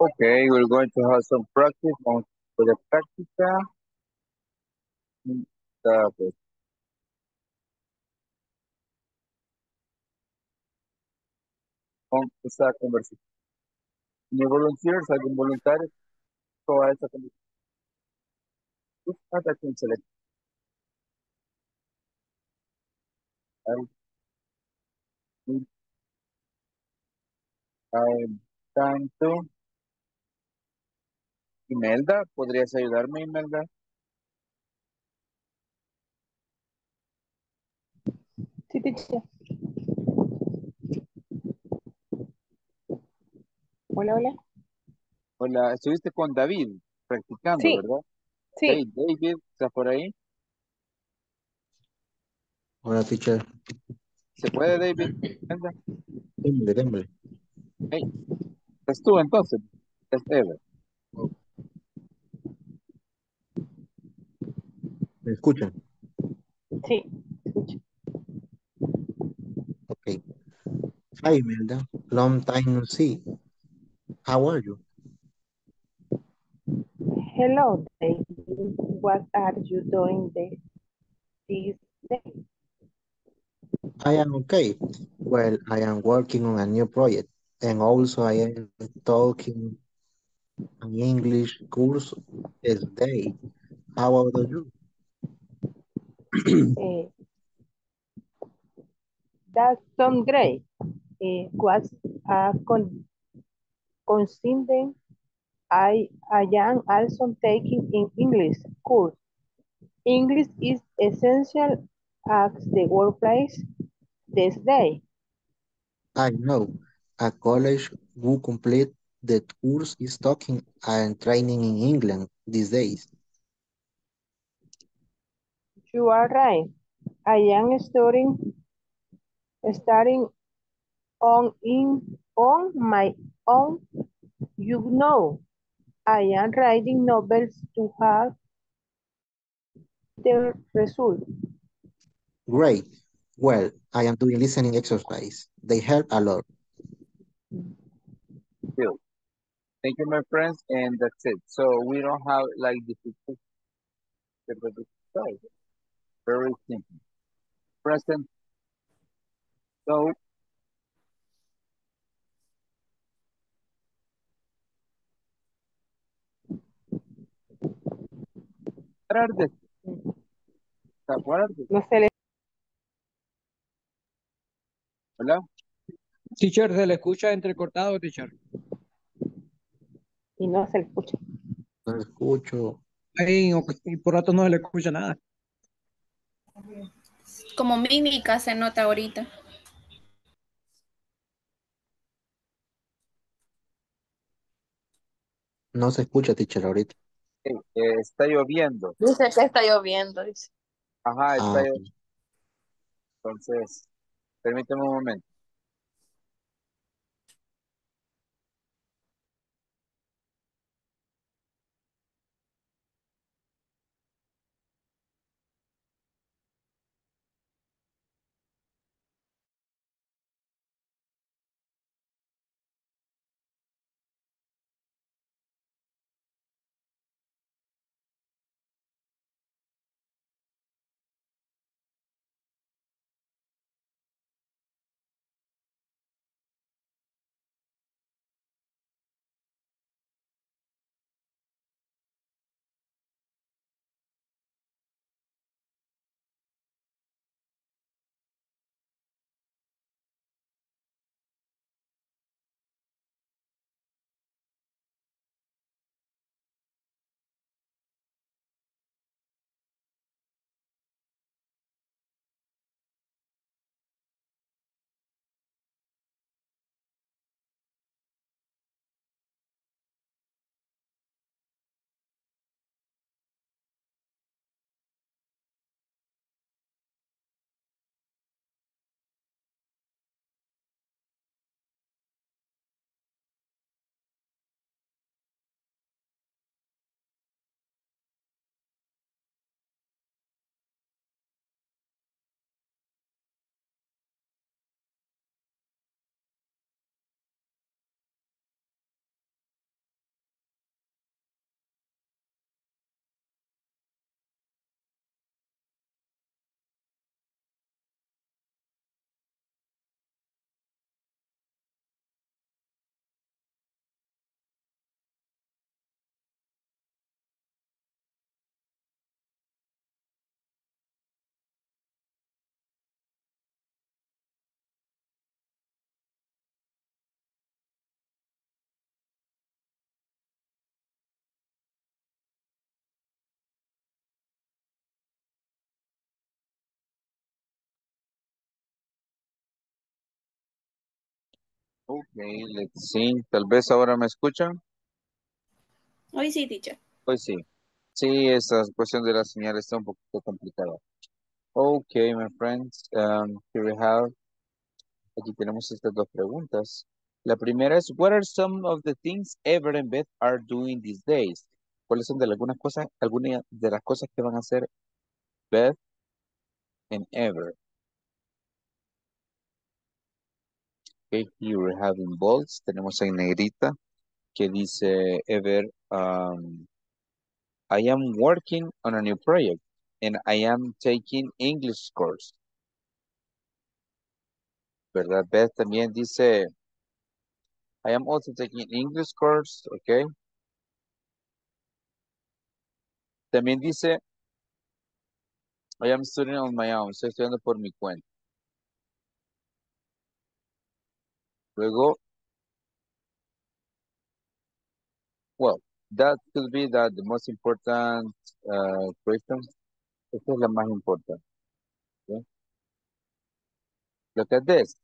Okay, we're going to have some practice on for the práctica. Mm, uh, pues, con esta conversación. Any volunteers, algún voluntario toda esta conversación? Pues, hasta quien se le- Al- mm, al tanto. Imelda, ¿podrías ayudarme, Imelda? Sí, teacher. Hola, hola. Hola, estuviste con David practicando, Sí, ¿verdad? sí. Hey, David, ¿estás por ahí? Hola, teacher. ¿Se puede, David? Imelda. Démosle, démosle. Hey, ¿estás tú entonces? Es Ever. ¿Me escuchan? Sí. Okay. Hi, Imelda. Long time no see. How are you? Hello, David. What are you doing this, this day? I am okay. Well, I am working on a new project and also I am talking an English course this day. How about you? Eh, that sounds great. Eh, what's a con coincidence? I, I am also taking an English course. English is essential at the workplace this day. I know a college who complete the course is talking and training in England these days. You are right. I am studying, studying on in on my own. You know, I am writing novels to have the result. Great. Well, I am doing listening exercise. They help a lot. Still. Thank you, my friends, and that's it. So we don't have like difficult exercise. Very simple. Present. So what are the what are the No se le Hola? Teacher, se le escucha entrecortado, teacher. y no se le escucha. No escucho. Ay, y por rato no se le escucha nada. Como mímica se nota ahorita. No se escucha, teacher, ahorita. Eh, eh, está lloviendo. Dice que está lloviendo, dice. Ajá, está Ah, lloviendo. Entonces, permíteme un momento. Okay, let's see. Tal vez ahora me escuchan. Hoy sí, teacher. Pues sí. Sí, esa cuestión de la señal está un poquito complicada. Okay, my friends. Um, here we have. Aquí tenemos estas dos preguntas. La primera es, what are some of the things Ever and Beth are doing these days? ¿Cuáles son de algunas cosas, algunas de las cosas que van a hacer Beth and Ever? Okay, here we have in bolts, tenemos en negrita que dice Ever, um, I am working on a new project and I am taking English course. ¿Verdad? Beth también dice, I am also taking English course, okay. También dice, I am studying on my own, estoy estudiando por mi cuenta. Luego, well, that could be that the most important uh, question. Esta es la más importante. Look at this.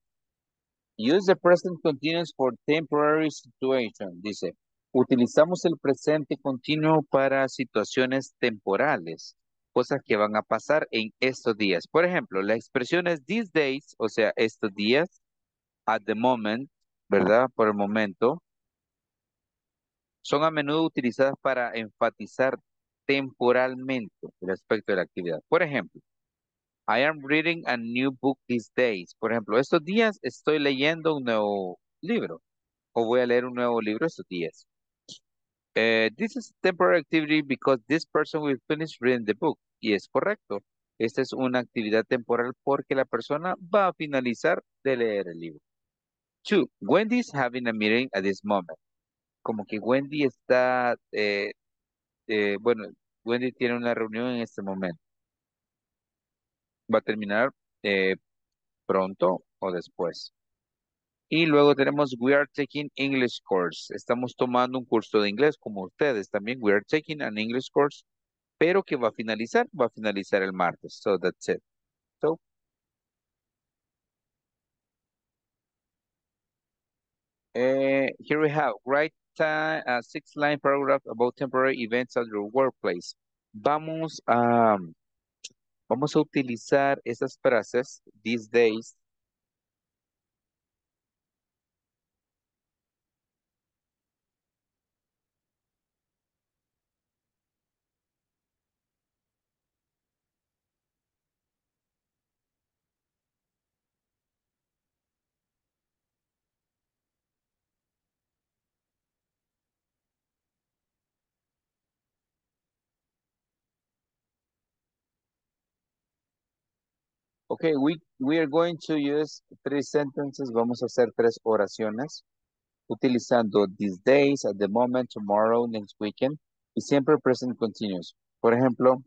Use the present continuous for temporary situation. Dice, utilizamos el presente continuo para situaciones temporales, cosas que van a pasar en estos días. Por ejemplo, la expresión es these days, o sea, estos días, at the moment, ¿verdad? Por el momento, son a menudo utilizadas para enfatizar temporalmente el aspecto de la actividad. Por ejemplo, I am reading a new book these days. Por ejemplo, estos días estoy leyendo un nuevo libro o voy a leer un nuevo libro estos días. Eh, this is temporary activity because this person will finish reading the book. Y es correcto. Esta es una actividad temporal porque la persona va a finalizar de leer el libro. Two, Wendy is having a meeting at this moment. Como que Wendy está, eh, eh, bueno, Wendy tiene una reunión en este momento. Va a terminar eh, pronto o después. Y luego tenemos We are taking English course. Estamos tomando un curso de inglés como ustedes también. We are taking an English course. Pero que va a finalizar, va a finalizar el martes. So that's it. So. Eh, here we have, write a six-line paragraph about temporary events at your workplace. Vamos a, vamos a utilizar esas frases, these days, Okay, we, we are going to use three sentences. Vamos a hacer tres oraciones utilizando these days, at the moment, tomorrow, next weekend y siempre present continuous. Por ejemplo,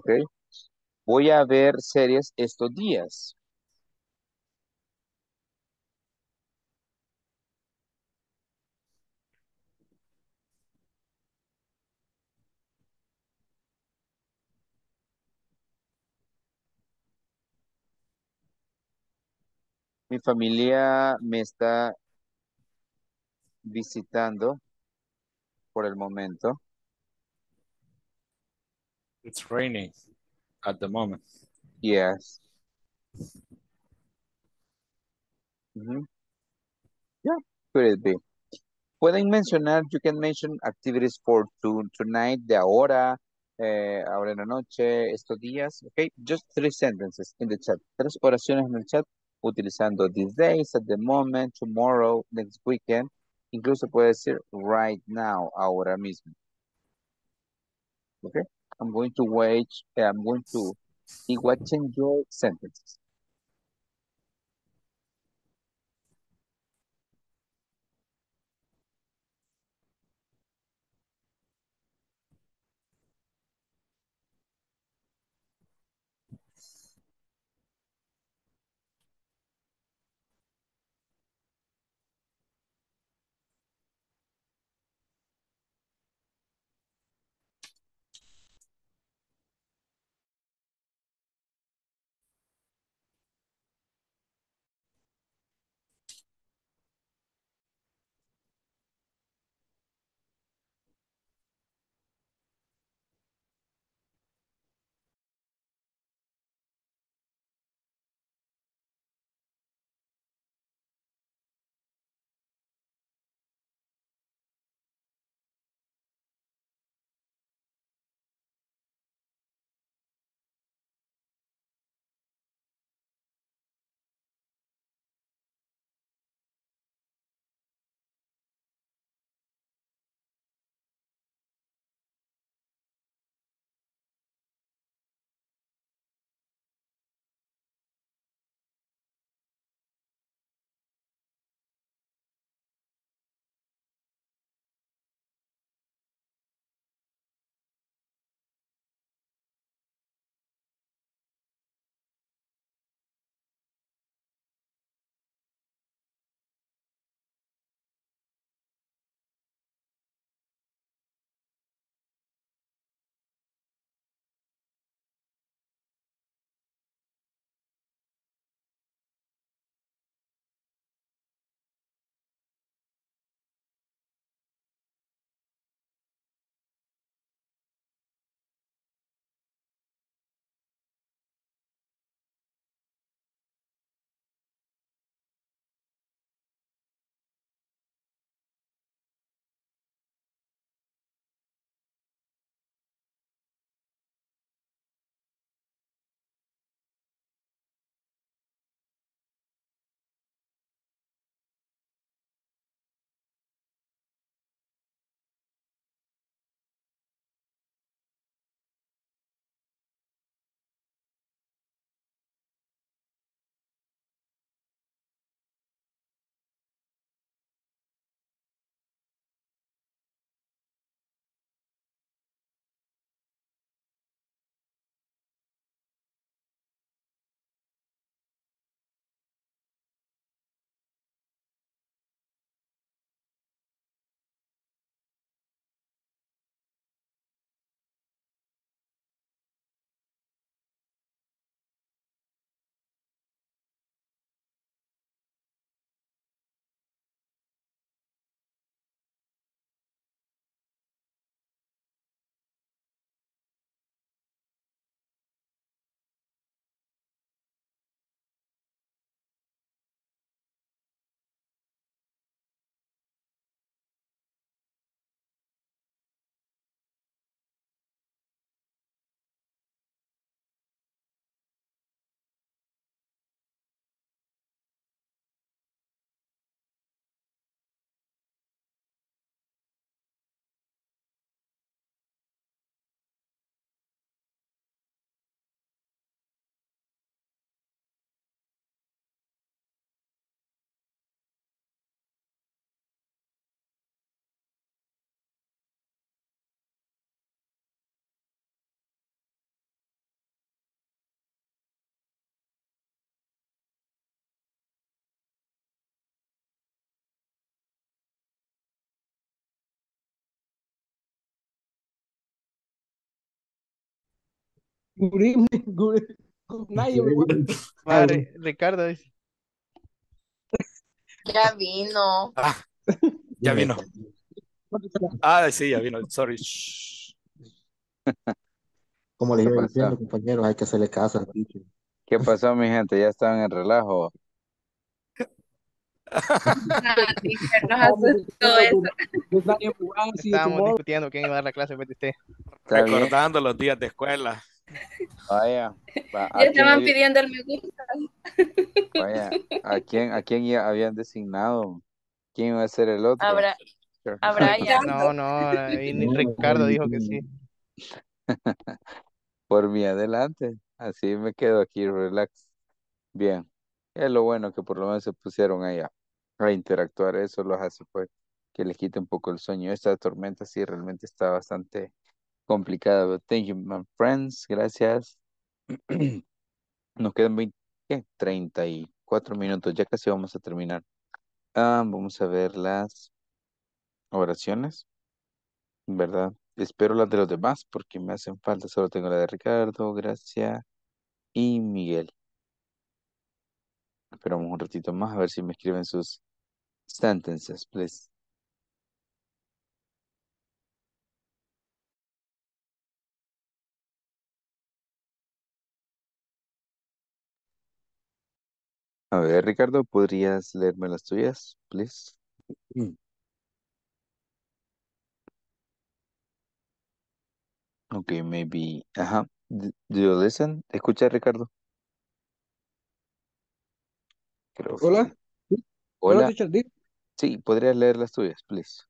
ok, voy a ver series estos días. Mi familia me está visitando por el momento. It's raining at the moment. Yes. Mhm. Yeah, could it be? Pueden mencionar, you can mention activities for to, tonight, de ahora, eh, ahora en la noche, estos días, okay? Just three sentences in the chat. Tres oraciones en el chat utilizando these days, at the moment, tomorrow, next weekend. Incluso puede decir right now, ahora mismo. Okay? I'm going to wait, I'm going to be watching your sentences. Good evening, good, good night, everyone. Ricardo dice. Ya vino. Ah, ya vino. Ah, sí, ya vino. Sorry. Como le ¿Qué iba diciendo, compañeros, hay que hacerle caso al teacher. ¿Qué pasó, mi gente? ¿Ya estaban en relajo? Ah, Estábamos discutiendo quién iba a dar la clase en vez de usted. Recordando los días de escuela. Vaya. va, ¿A Ya estaban había- pidiendo el me gusta. vaya, ¿a quién, a quién ya habían designado? ¿Quién iba a ser el otro? Habrá, Sure. a Brian. No, no, ahí ni No, Ricardo dijo que sí. Por mí adelante. Así me quedo aquí, relax. Bien. Es lo bueno que por lo menos se pusieron ahí a, a interactuar. Eso los hace pues que les quite un poco el sueño. Esta tormenta sí realmente está bastante complicada. But thank you, my friends. Gracias. Nos quedan 20, ¿qué? 34 minutos. Ya casi vamos a terminar. Ah, vamos a ver las oraciones. ¿Verdad? Espero las de los demás porque me hacen falta. Solo tengo la de Ricardo, Gracia y Miguel. Esperamos un ratito más a ver si me escriben sus sentences, please. A ver, Ricardo, ¿podrías leerme las tuyas, please? Mm. Okay, maybe. Ajá. D- Do you listen? ¿Escucha, Ricardo? Creo que- Hola. Hola, Hola. teacher. Di- Sí, ¿podrías leer las tuyas, please?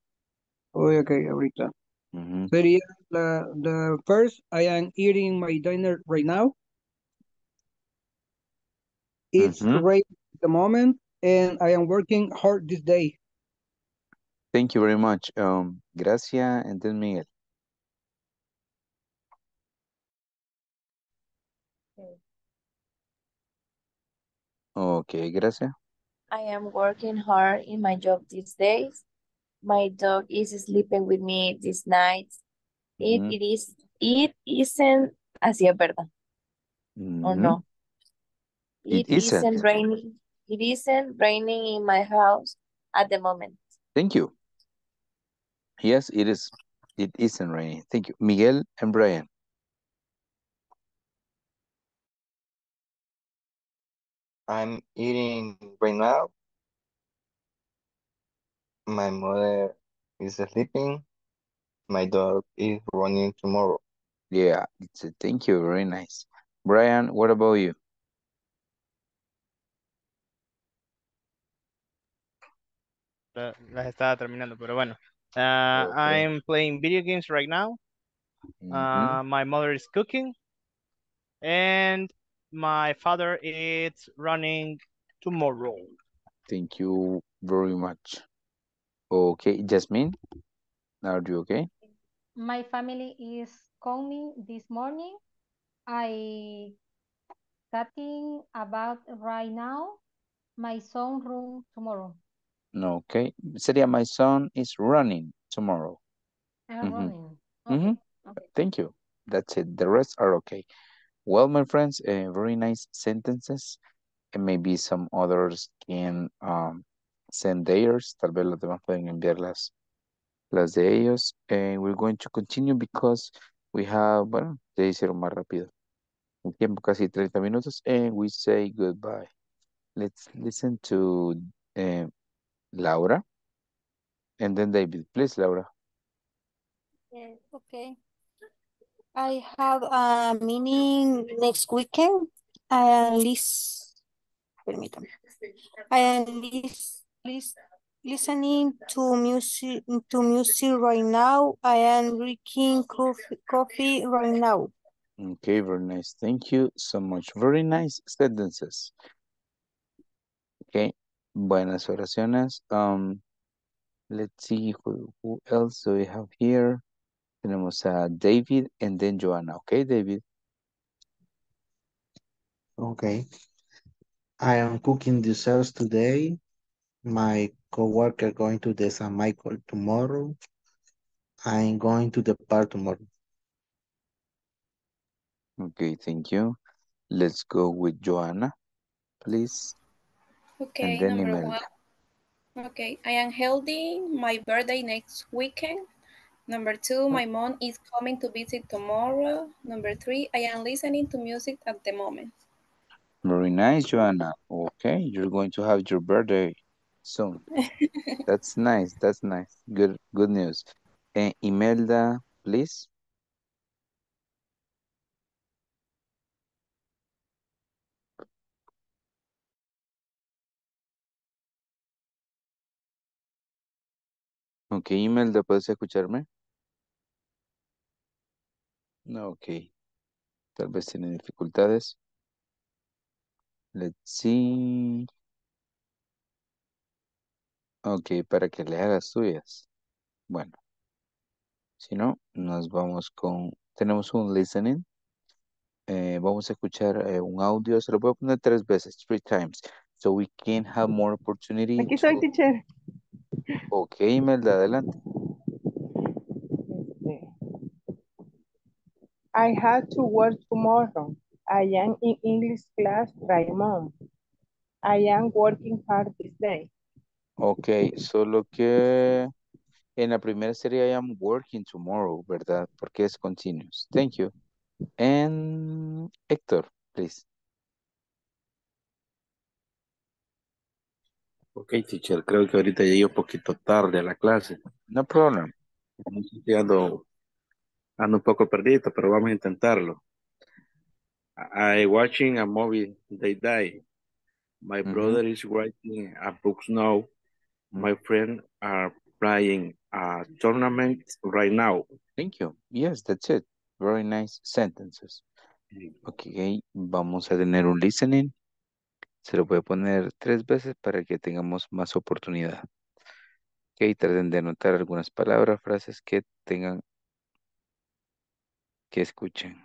Oye, ok, ahorita. Ujú. Sería la, the first, I am eating my dinner right now. It's mm-hmm. Ujú. right at the moment, and I am working hard this day. Thank you very much. Um, Gracia and then Miguel. Okay, Gracia. I am working hard in my job these days. My dog is sleeping with me these nights. It, Ujú. it is, it isn't, así es verdad, or Ujú. no? Mm-hmm. It It isn't isn't. raining, it isn't raining in my house at the moment. Thank you. Yes, it is. It isn't raining. Thank you. Miguel and Brian. I'm eating right now. My mother is sleeping. My dog is running tomorrow. Yeah, it's a, thank you. Very nice. Brian, what about you? Las estaba terminando, pero bueno. Uh, Okay. I'm playing video games right now. Mhm. Uh, my mother is cooking. And my father is running tomorrow. Thank you very much. Okay, Jasmine, are you okay? My family is coming this morning. I chatting about right now. My son room tomorrow. No, okay. Sería my son is running tomorrow. I'm Mhm. running. Mhm. Okay. Thank you. That's it. The rest are okay. Well, my friends, uh, very nice sentences. And maybe some others can um, send theirs. Tal vez los demás pueden enviar las, las de ellos. And we're going to continue because we have, bueno, ya hicieron más rápido. Un tiempo casi 30 minutos. And we say goodbye. Let's listen to eh, Laura. And then David. Please, Laura. Okay. I have a meeting next weekend. I am lis permítame. I am lis lis listening to music to music right now. I am drinking coffee, coffee right now. Okay, very nice. Thank you so much. Very nice sentences. Okay, buenas oraciones. Um, let's see who, who else do we have here. Tenemos a David and then Joanna. Okay, David. Okay. I am cooking desserts today. My coworker going to the San Michael tomorrow. I'm going to the park tomorrow. Okay, thank you. Let's go with Joanna, please. Okay, number Imelda. one. Okay, I am healthy. My birthday next weekend. Number two, my oh. mom is coming to visit tomorrow. Number three, I am listening to music at the moment. Very nice, Joanna. Okay, you're going to have your birthday soon. That's nice. That's nice. Good, good news. And Imelda, please. Ok, Imelda, ¿puedes escucharme? No, ok. Tal vez tiene dificultades. Let's see. Ok, para que le hagas suyas. Bueno, si no, nos vamos con... Tenemos un listening. Eh, vamos a escuchar eh, un audio. Se lo voy a poner tres veces, three times. So we can have more opportunity Aquí estoy, to... teacher. Ok, Imelda, adelante. I have to work tomorrow. I am in English class right now. I am working hard this day. Ok, solo que en la primera sería I am working tomorrow, ¿verdad? Porque es continuous. Thank you. And Héctor, please. Ok, teacher, creo que ahorita llegué un poquito tarde a la clase. No problem. Ando, ando un poco perdido, pero vamos a intentarlo. I watching a movie, They Die. My brother is writing a book now. My friends are playing a tournament right now. Thank you. Yes, that's it. Very nice sentences. Ok, vamos a tener un listening. Se lo voy a poner tres veces para que tengamos más oportunidad. Ok, traten de anotar algunas palabras, frases que tengan que escuchen.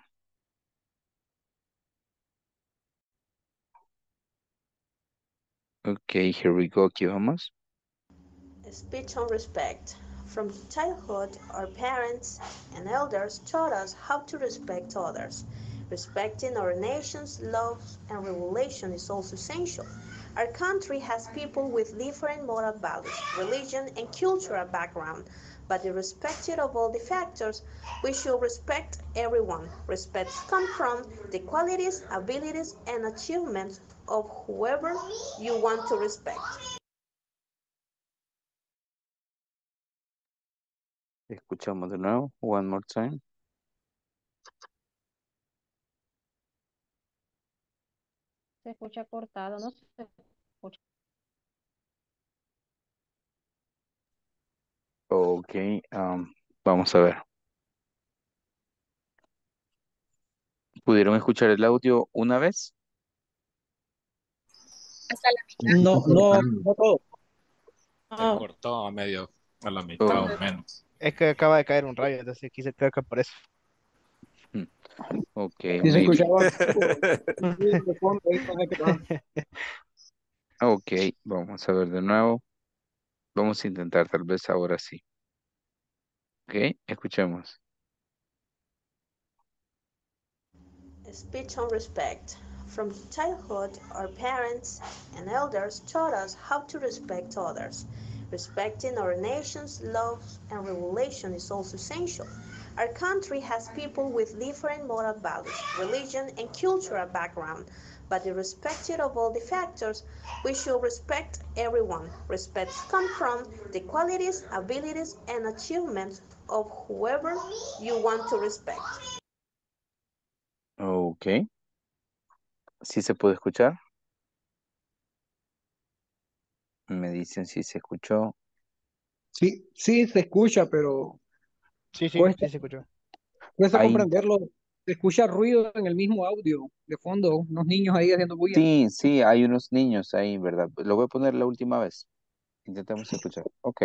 Ok, here we go. Aquí vamos. Speech on respect. From childhood, our parents and elders taught us how to respect others. Respecting our nation's laws and regulation is also essential. Our country has people with different moral values, religion, and cultural background, but irrespective of all the factors, we should respect everyone. Respect comes from the qualities, abilities, and achievements of whoever you want to respect. Escuchamos de nuevo. One more time. Se escucha cortado, no se escucha. Ok, um, vamos a ver. ¿Pudieron escuchar el audio una vez? Hasta la mitad. No, no, no todo. Se cortó a medio, a la mitad Oh. o menos. Es que acaba de caer un rayo, entonces quise creo que por eso. Sé qué. Ok, vamos a ver de nuevo. Vamos a intentar tal vez ahora sí. Ok, escuchemos. Speech on respect. From childhood, our parents and elders taught us how to respect others. Respecting our nation's laws and regulation is also essential. Our country has people with different moral values, religion, and cultural background, but irrespective of all the factors, we should respect everyone. Respect comes from the qualities, abilities, and achievements of whoever you want to respect. Ok. ¿Sí se puede escuchar? Me dicen si se escuchó. Sí, sí se escucha, pero Sí, sí, cuesta, sí se escuchó. cuesta Hay- comprenderlo. Se escucha ruido en el mismo audio de fondo, unos niños ahí haciendo bulla. Sí, sí, hay unos niños ahí, ¿verdad? Lo voy a poner la última vez. Intentemos escuchar. Ok.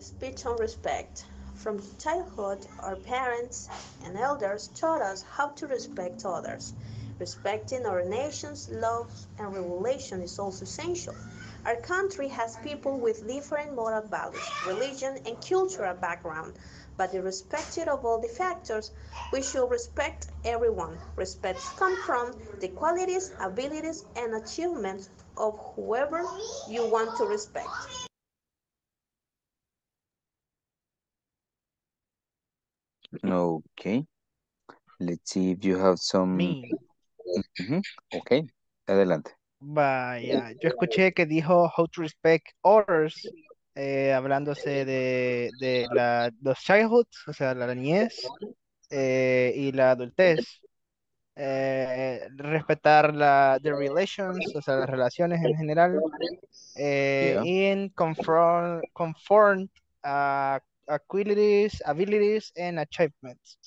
Speech on respect. From childhood, our parents and elders taught us how to respect others. Respecting our nation's laws and regulation is also essential. Our country has people with different moral values, religion, and cultural background, but irrespective of all the factors, we should respect everyone. Respect comes from the qualities, abilities, and achievements of whoever you want to respect. Okay. Let's see if you have some. Me. Ujú, Ok, adelante. Vaya, yo escuché que dijo how to respect others, eh, hablándose de, de la, los childhoods, o sea, la niñez eh, y la adultez. Eh, respetar la, the relations, o sea, las relaciones en general. Eh, in conform, conform uh, abilities, abilities and achievements.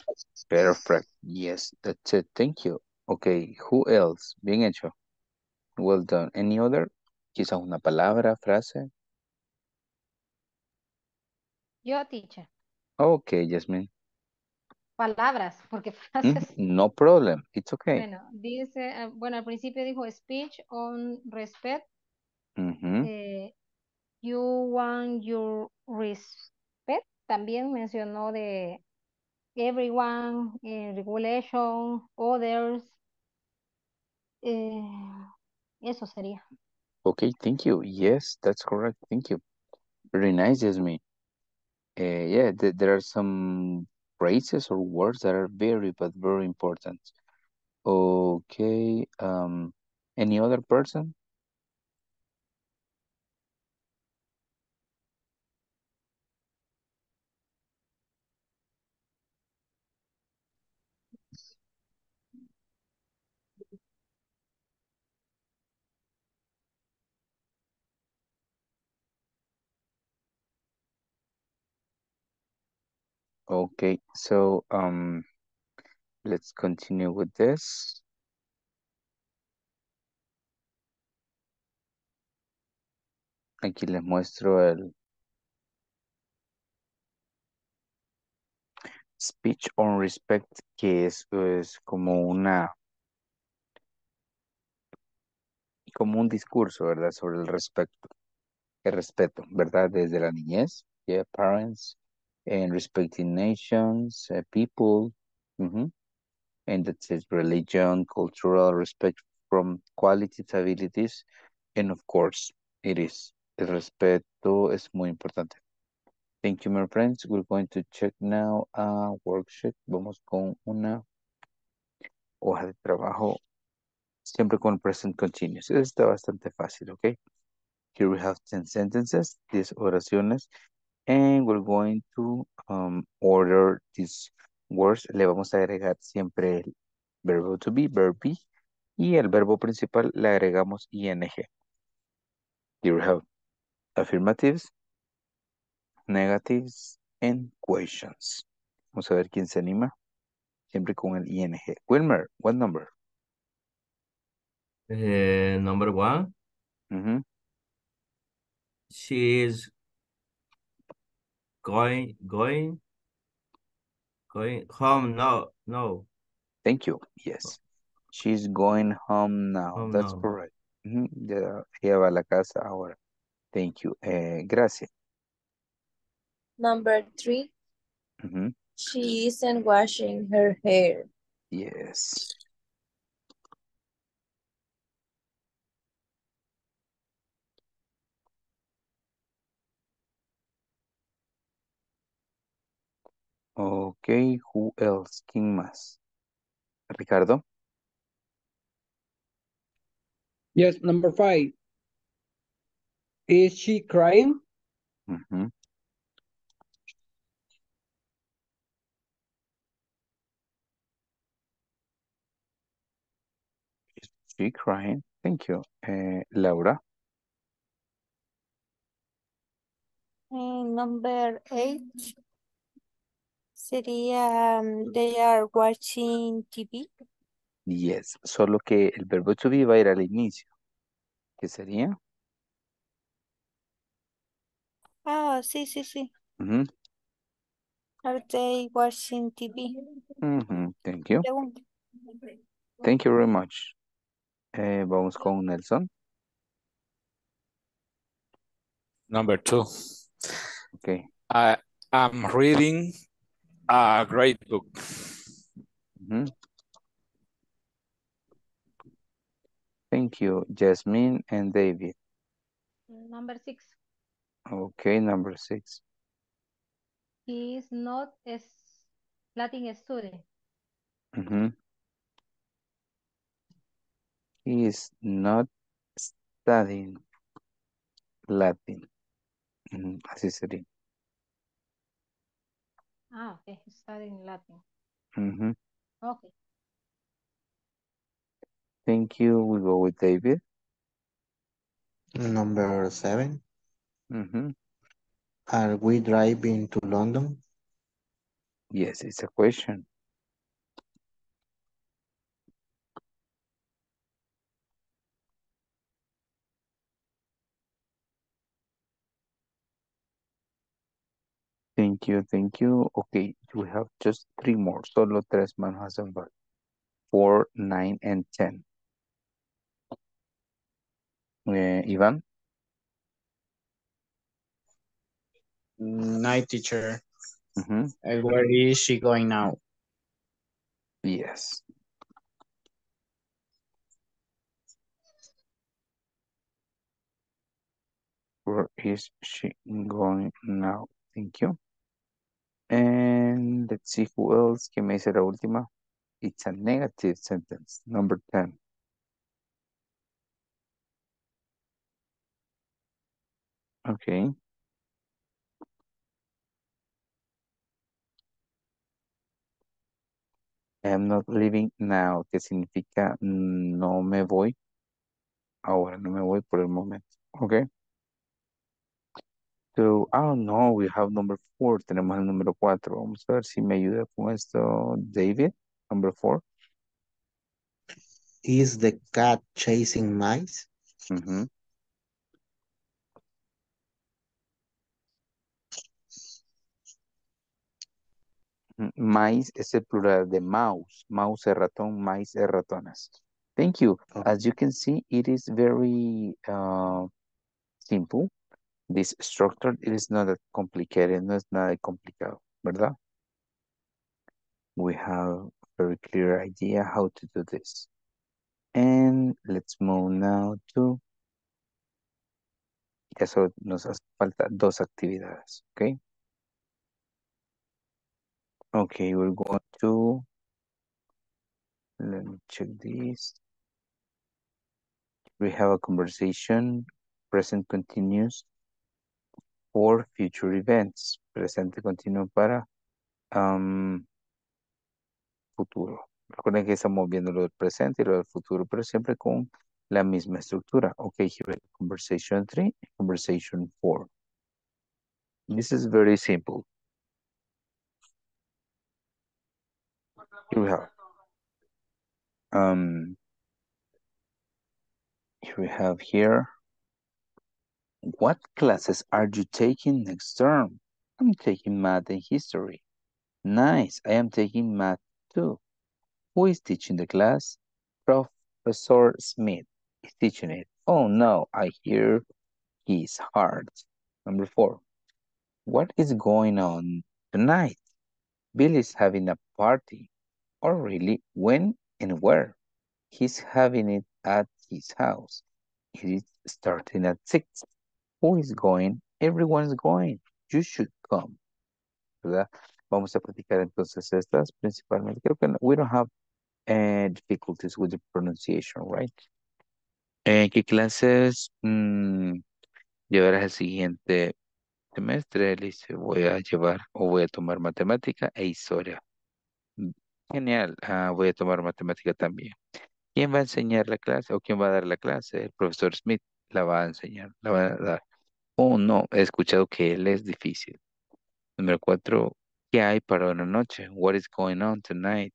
Perfect. Yes, that's it. Thank you. Okay, who else? Bien hecho. Well done. Any other? Quizás una palabra, frase. Yo, teacher. Okay, Jasmine. Palabras, porque Mm, frases. No problem. It's okay. Bueno, dice, eh, bueno, al principio dijo speech on respect. Eh, you want your respect. También mencionó de everyone, eh, regulation, others. eh, eso sería. Okay, thank you. Yes, that's correct. Thank you. Very nice, Jasmine. Uh, yeah, th there are some phrases or words that are very, but very important. Okay, um, any other person? Okay, so um, let's continue with this. Aquí les muestro el speech on respect, que es, es como una, como un discurso, ¿verdad? Sobre el respeto, el respeto, ¿verdad? Desde la niñez, yeah, parents, and respecting nations, uh, people, mhm, and that says religion, cultural respect from qualities, abilities, and of course, it is. El respeto es muy importante. Thank you, my friends. We're going to check now a worksheet. Vamos con una hoja de trabajo, siempre con present continuous. Está bastante fácil, ¿ok? Here we have 10 sentences, 10 oraciones, and we're going to um, order these words. Le vamos a agregar siempre el verbo to be, verb be, y el verbo principal le agregamos ing. Here we have affirmatives, negatives, and questions. Vamos a ver quién se anima. Siempre con el ing. Wilmer, what number? Eh, number one, she is going, going, going home now, no, Thank you. Yes. She's going home now. Home That's now. correct. Ujú, Ya ella va a la casa ahora. Thank you. Eh, gracias. Number three, Ujú, she isn't washing her hair. Yes. Ok, who else? ¿Quién más? Ricardo? Yes, number five. Is she crying? Ujú. Is she crying? Thank you. Eh, Laura? And number eight sería um, they are watching TV. Yes. Solo que el verbo to be va a ir al inicio. ¿Qué sería? Ah, sí, sí, sí. Ujú, Are they watching TV? ujú, Thank you. Pregunta. Thank you very much. Eh, vamos con Nelson. Number two. Okay. I am reading a great book. Mhm. Thank you, Jasmine and David. Number six. Okay, number six. He is not a s- Latin student. Mhm. He is not studying Latin. Ujú, Así sería. Ah, okay. Studying Latin. Ujú. Okay. Thank you. We go with David. Number seven. Mm -hmm. Are we driving to London? Yes, it's a question. Thank you, thank you. Okay, we have just three more. Solo tres manos hacen falta. Four, nine, and ten. Eh, Iván. Night teacher. Mhm. Uh, Where is she going now? Yes. Where is she going now? Thank you. And let's see who else. ¿Quién me dice la última? It's a negative sentence. Number 10. Okay. I am not leaving now, que significa no me voy. Ahora no me voy por el momento. Okay. So, oh no, we have number four. Tenemos el número cuatro. Vamos a ver si me ayuda con esto. David, number four. Is the cat chasing mice? Mice es el plural de mouse. Mouse es ratón, mice es ratones. Thank you. As you can see, it is very uh, simple. This structure, it is not that complicated, no es nada complicado, ¿verdad? We have a very clear idea how to do this. And let's move now to, ya solo nos hace falta dos actividades, ¿ok? Okay, we're going to, let me check this. We have a conversation, present continuous for future events. Presente continuo para um, futuro. Recuerden que estamos viendo lo del presente y lo del futuro, pero siempre con la misma estructura. Okay, here conversation 3 conversation 4. This is very simple. Here we have. Um, here we have here. What classes are you taking next term? I'm taking math and history. Nice, I am taking math too. Who is teaching the class? Professor Smith is teaching it. Oh no, I hear he's hard. Number four. What is going on tonight? Bill is having a party. Oh really? When and where? He's having it at his house. It is starting at six. Who is going? Everyone's going. You should come. Vamos a practicar entonces estas principalmente. Creo que no- we don't have eh, difficulties with the pronunciation, right? Eh, ¿Qué clases mm, llevarás el siguiente semestre? Dice, voy a llevar o voy a tomar matemática e historia. Genial, ah, voy a tomar matemática también. ¿Quién va a enseñar la clase o quién va a dar la clase? El profesor Smith la va a enseñar, la va a dar. Oh, no, he escuchado que él es difícil. Número cuatro, ¿qué hay para una noche? What is going on tonight?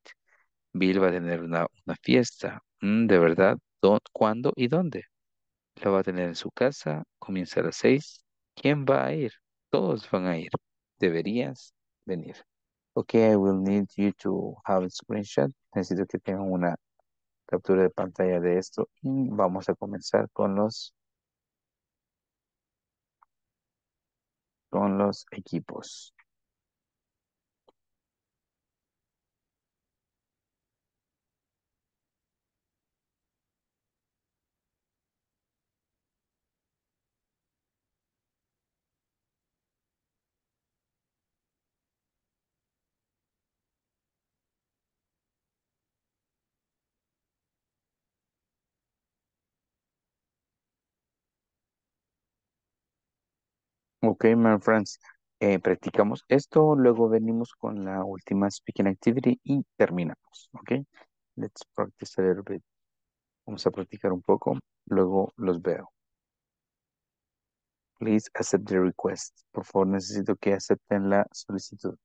Bill va a tener una, una fiesta. Mm, ¿De verdad? ¿Dó- ¿Cuándo y dónde? La va a tener en su casa, comienza a las seis. ¿Quién va a ir? Todos van a ir. Deberías venir. Ok, I will need you to have a screenshot. Necesito que tengan una captura de pantalla de esto y vamos a comenzar con los con los equipos. Ok, my friends. Eh, practicamos esto, luego venimos con la última speaking activity y terminamos. Ok, let's practice a little bit. Vamos a practicar un poco, luego los veo. Please accept the request. Por favor, necesito que acepten la solicitud.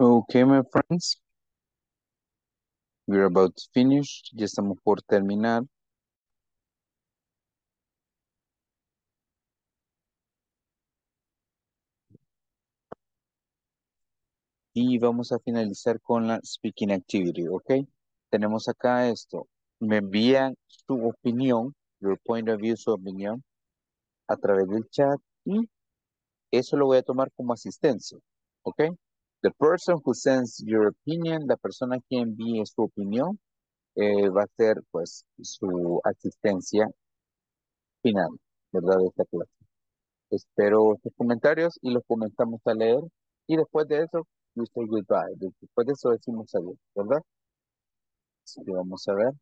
Okay, my friends. We're about to finish. Ya estamos por terminar. Y vamos a finalizar con la speaking activity, ¿ok? Tenemos acá esto. Me envían su opinión, your point of view, su opinión, a través del chat y eso lo voy a tomar como asistencia, ¿ok? The person who sends your opinion, la persona que envíe su opinión, eh, va a ser pues su asistencia final, ¿verdad? De esta clase. Espero sus comentarios y los comenzamos a leer y después de eso, we say goodbye. Después de eso decimos adiós, ¿verdad? Así que vamos a ver.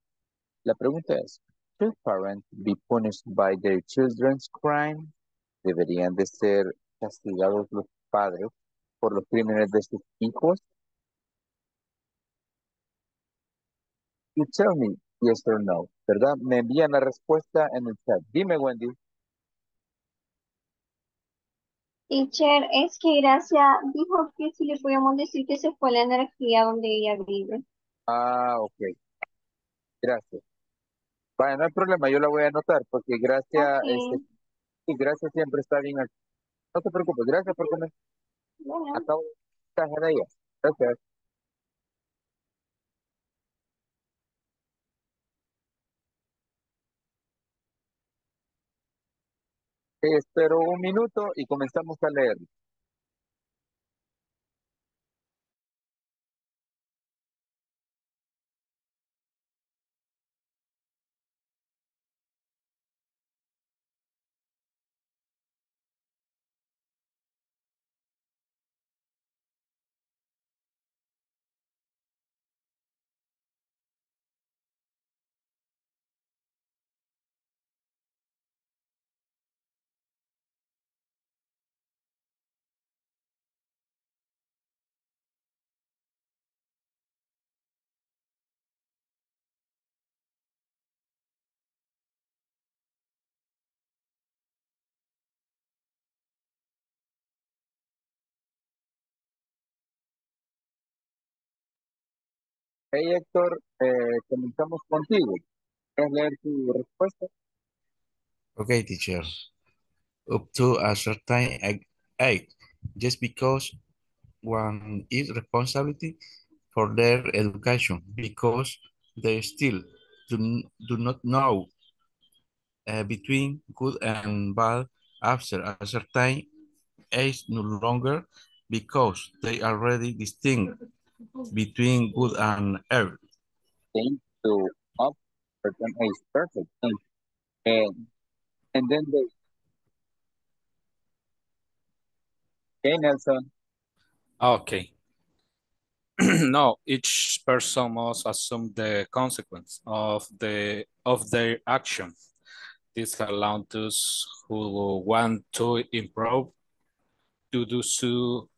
La pregunta es, should parents be punished by their children's crime? ¿Deberían de ser castigados los padres por los crímenes de sus hijos? You tell me yes or no, ¿verdad? Me envían la respuesta en el chat. Dime, Wendy. Teacher, es que Gracia dijo que si le podíamos decir que se fue la energía donde ella vive. Ah, ok. Gracias. Vaya, no hay problema, yo la voy a anotar porque gracias, este, Ok, sí, gracias siempre está bien aquí. No te preocupes, gracias por comer atau Sahara ya okay Espero un minuto y comenzamos a leer. Hey Héctor, eh, comenzamos contigo. ¿Quieres leer tu respuesta? Okay, teacher. Up to a certain age, just because one is responsibility for their education, because they still do, do not know uh, between good and bad after a certain age no longer, because they already distinct between good and evil. Thank you. Up, certain age. Perfect. Thank. And, and then the, okay, Nelson. Okay. no, each person must assume the consequence of the of their action. This allows those who want to improve to do so.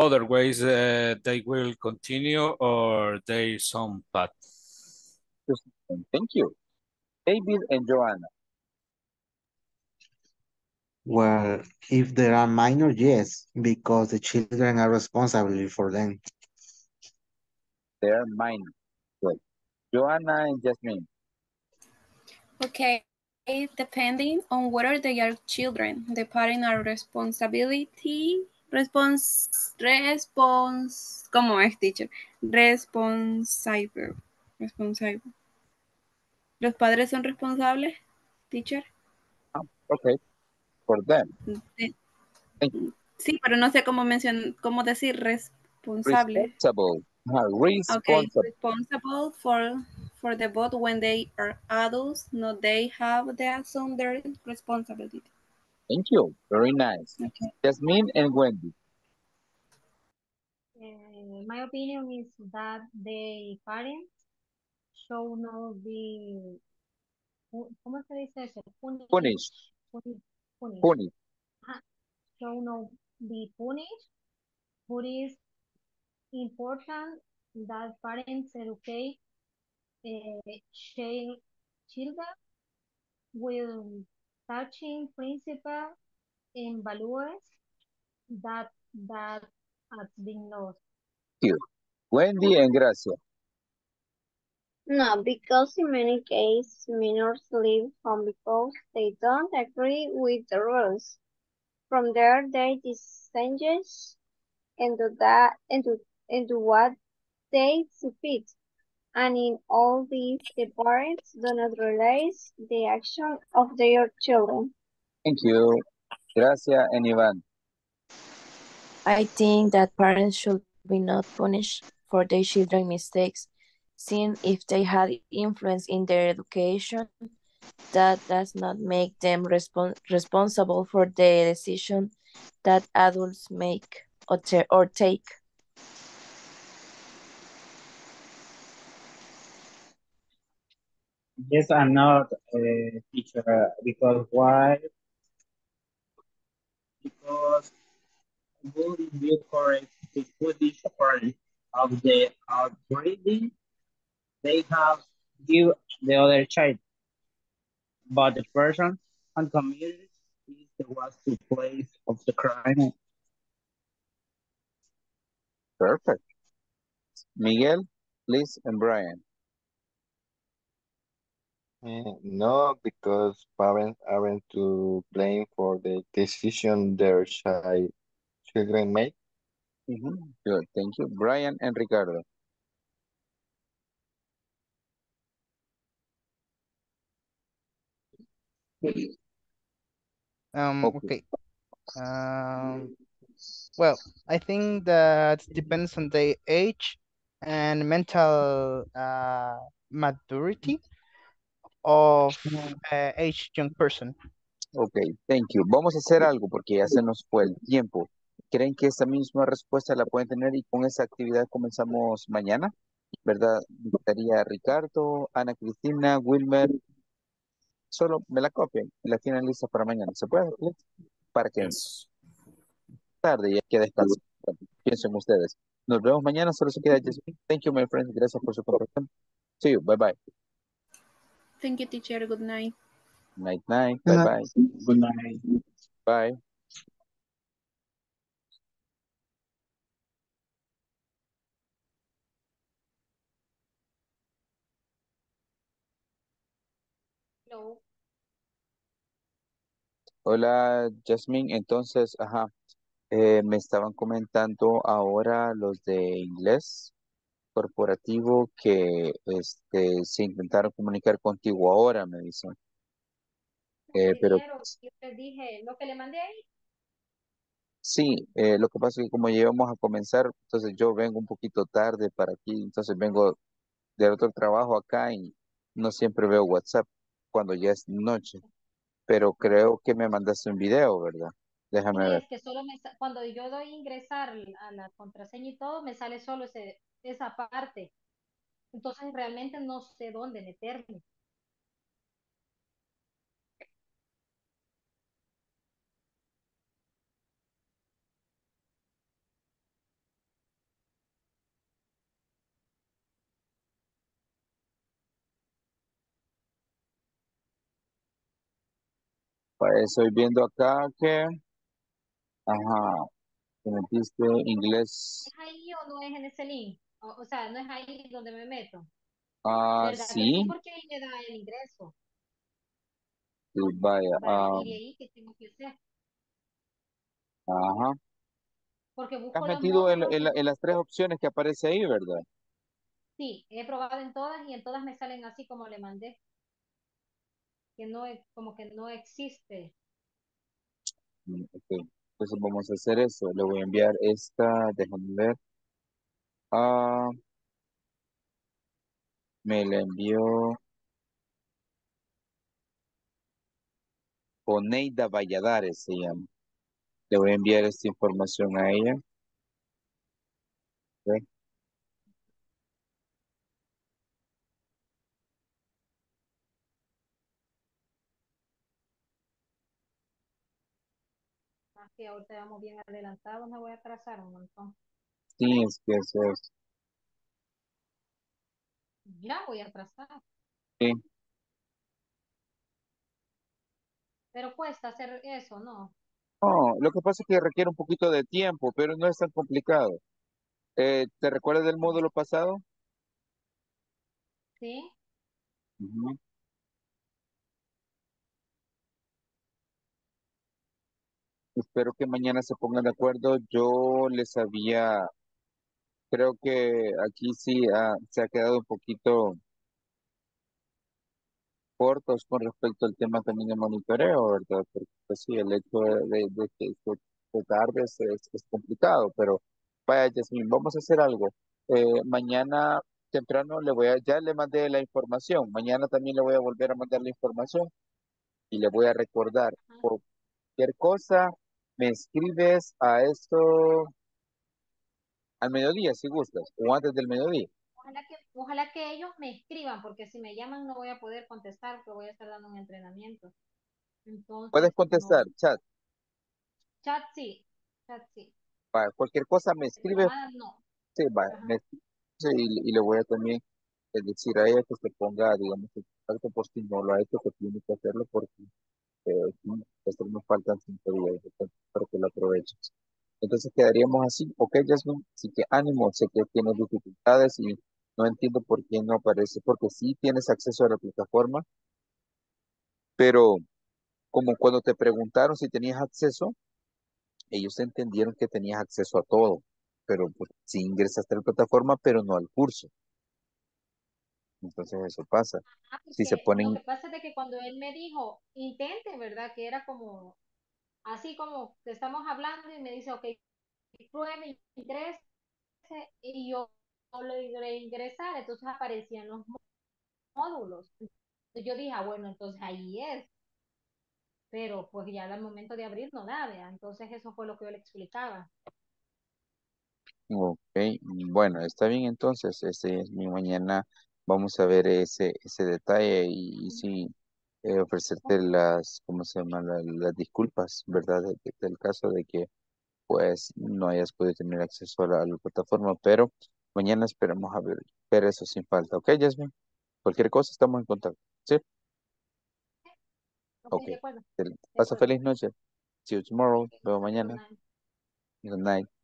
Otherwise, uh, they will continue or they some path. Thank you. David and Joanna. Well, if there are minors, yes, because the children are responsible for them. They are mine. Good. Joanna and Jasmine. Okay, depending on whether they are children, the parent are responsibility, respons, respons, ¿cómo es, teacher? Responsible, responsible. ¿Los padres son responsables, teacher? Okay. For them. Sí, sí, pero no sé cómo mencionar, cómo decir responsable. Responsible. Ah, Okay, responsible. for for the vote when they are adults, no they have their responsibility. Thank you. Very nice. Okay. Jasmine and Wendy. Uh, my opinion is that the parents should not be, pu- ¿cómo se dice eso? Puni- Punish. puni- punish. Punish. Ah, Should not be punished, but it's important that parents educate uh, children with touching principle and values that that as been lost. you. Wendy and mm-hmm. Gracia. No, because in many cases, minors leave home because they don't agree with the rules. From there, they disengage into that into into what they fit. And in all these, the parents do not realize the action of their children. Thank you. Gracia and Ivan. I think that parents should be not punished for their children's mistakes, since if they had influence in their education, that does not make them respon responsible for the decision that adults make or, or take. Yes, I'm not a teacher uh, because why? Because would be correct to put each part of the upbringing they have give the other child, but the person and community is the was the place of the crime. Perfect. Miguel, Liz, and Brian. Eh, no, because parents aren't to blame for the decision their child children make. Mhm. Good, thank you. Brian and Ricardo. Um, Okay. okay. Um, well, I think that depends on the age and mental uh, maturity of uh, each young person. Ok, thank you. Vamos a hacer algo porque ya se nos fue el tiempo. ¿Creen que esta misma respuesta la pueden tener y con esa actividad comenzamos mañana? ¿Verdad? Invitaría a Ricardo, Ana Cristina, Wilmer. Solo me la copian y la tienen lista para mañana. ¿Se puede? Para que tarde y hay que descansar. Bueno, Piensen ustedes. Nos vemos mañana. Solo se queda Jasmine. Thank you, my friends. Gracias por su comprensión. See you. Bye bye. Thank you, teacher. Good night. Night night. Bye bye. Good night. Bye. Hello. Hola, Jasmine. Entonces, ajá, eh, me estaban comentando ahora los de inglés corporativo que este, se intentaron comunicar contigo ahora, me dicen. Eh, pero yo les dije, lo que le mandé ahí, sí, eh, lo que pasa es que como ya íbamos a comenzar, entonces yo vengo un poquito tarde para aquí, entonces vengo del otro trabajo acá y no siempre veo WhatsApp cuando ya es noche, pero creo que me mandaste un video, ¿verdad? Déjame ver. es que solo me, cuando yo doy ingresar a la contraseña y todo, me sale solo ese, esa parte. Entonces realmente no sé dónde meterme. Pues estoy viendo acá que, ajá, que metiste inglés. ¿Es ahí o no es en ese link? O, o sea, no es ahí donde me meto. Ah, ¿Verdad que sí? Porque ahí me da el ingreso. sí, vaya, ah, ahí, ¿qué tengo que hacer? ajá. Porque Has busco los metido en, en la- en las tres opciones que aparece ahí, ¿verdad? sí, he probado en todas y en todas me salen así como le mandé. Que no, es- como que no existe. Mm, ok. Entonces vamos a hacer eso. Le voy a enviar esta, déjame ver. Ah, me la envió Oneida Valladares, se llama. Le voy a enviar esta información a ella. ¿ok? Más que ahorita vamos bien adelantados, me voy a atrasar un montón. Sí, es que eso es. Ya voy a atrasar. Sí, Pero cuesta hacer eso, ¿no? No, lo que pasa es que requiere un poquito de tiempo, pero no es tan complicado. Eh, ¿te recuerdas del módulo pasado? Sí. Espero que mañana se pongan de acuerdo. Yo les había, creo que aquí sí ah, se ha quedado un poquito cortos con respecto al tema también de monitoreo, ¿verdad? Porque pues sí, el hecho de, de- de que se se tarde es, es- es complicado, pero vaya, Yasmin, vamos a hacer algo. Eh, mañana temprano le voy a, ya le mandé la información, mañana también le voy a volver a mandar la información y le voy a recordar por cualquier cosa, me escribes a esto al mediodía si gustas, o antes del mediodía. Ojalá que, ojalá que ellos me escriban, porque si me llaman no voy a poder contestar, porque voy a estar dando un entrenamiento. Puedes Entonces, contestar, no. chat, Chat sí, chat sí. vaya, cualquier cosa me no. sí, me escribes y, y le voy a también eh, decir a ella que se ponga, digamos, en contacto por si no lo ha hecho, que tiene que hacerlo porque eh, pues, nos faltan cinco días, entonces, para que lo aproveches. Entonces quedaríamos así, ok, Jasmine, así que ánimo, sé que tienes dificultades y no entiendo por qué no aparece, porque sí tienes acceso a la plataforma, pero como cuando te preguntaron si tenías acceso, ellos entendieron que tenías acceso a todo, pero pues, sí ingresaste a la plataforma, pero no al curso. Entonces eso pasa. Ah, Si se porque lo ponen, que pasa es de que cuando él me dijo, intente, ¿verdad? Que era como, así como que estamos hablando y me dice, ok, pruebe, ingrese, y yo logré ingresar, entonces aparecían los módulos. Entonces yo dije, ah, bueno, entonces ahí es. Pero pues ya al momento de abrir no da. Entonces eso fue lo que yo le explicaba. ok, bueno, está bien entonces, este, mi mañana vamos a ver ese, ese detalle y, y sí, eh, ofrecerte las, ¿cómo se llama? La- las disculpas, ¿verdad? De- de- del caso de que pues no hayas podido tener acceso a la, a la plataforma, pero mañana esperamos a ver, ver eso sin falta, ¿ok, Jasmine? Cualquier cosa estamos en contacto, ¿sí? Ok, Ok, de acuerdo, excelente. de Pasa feliz noche. See you tomorrow. Veo mañana. Good night.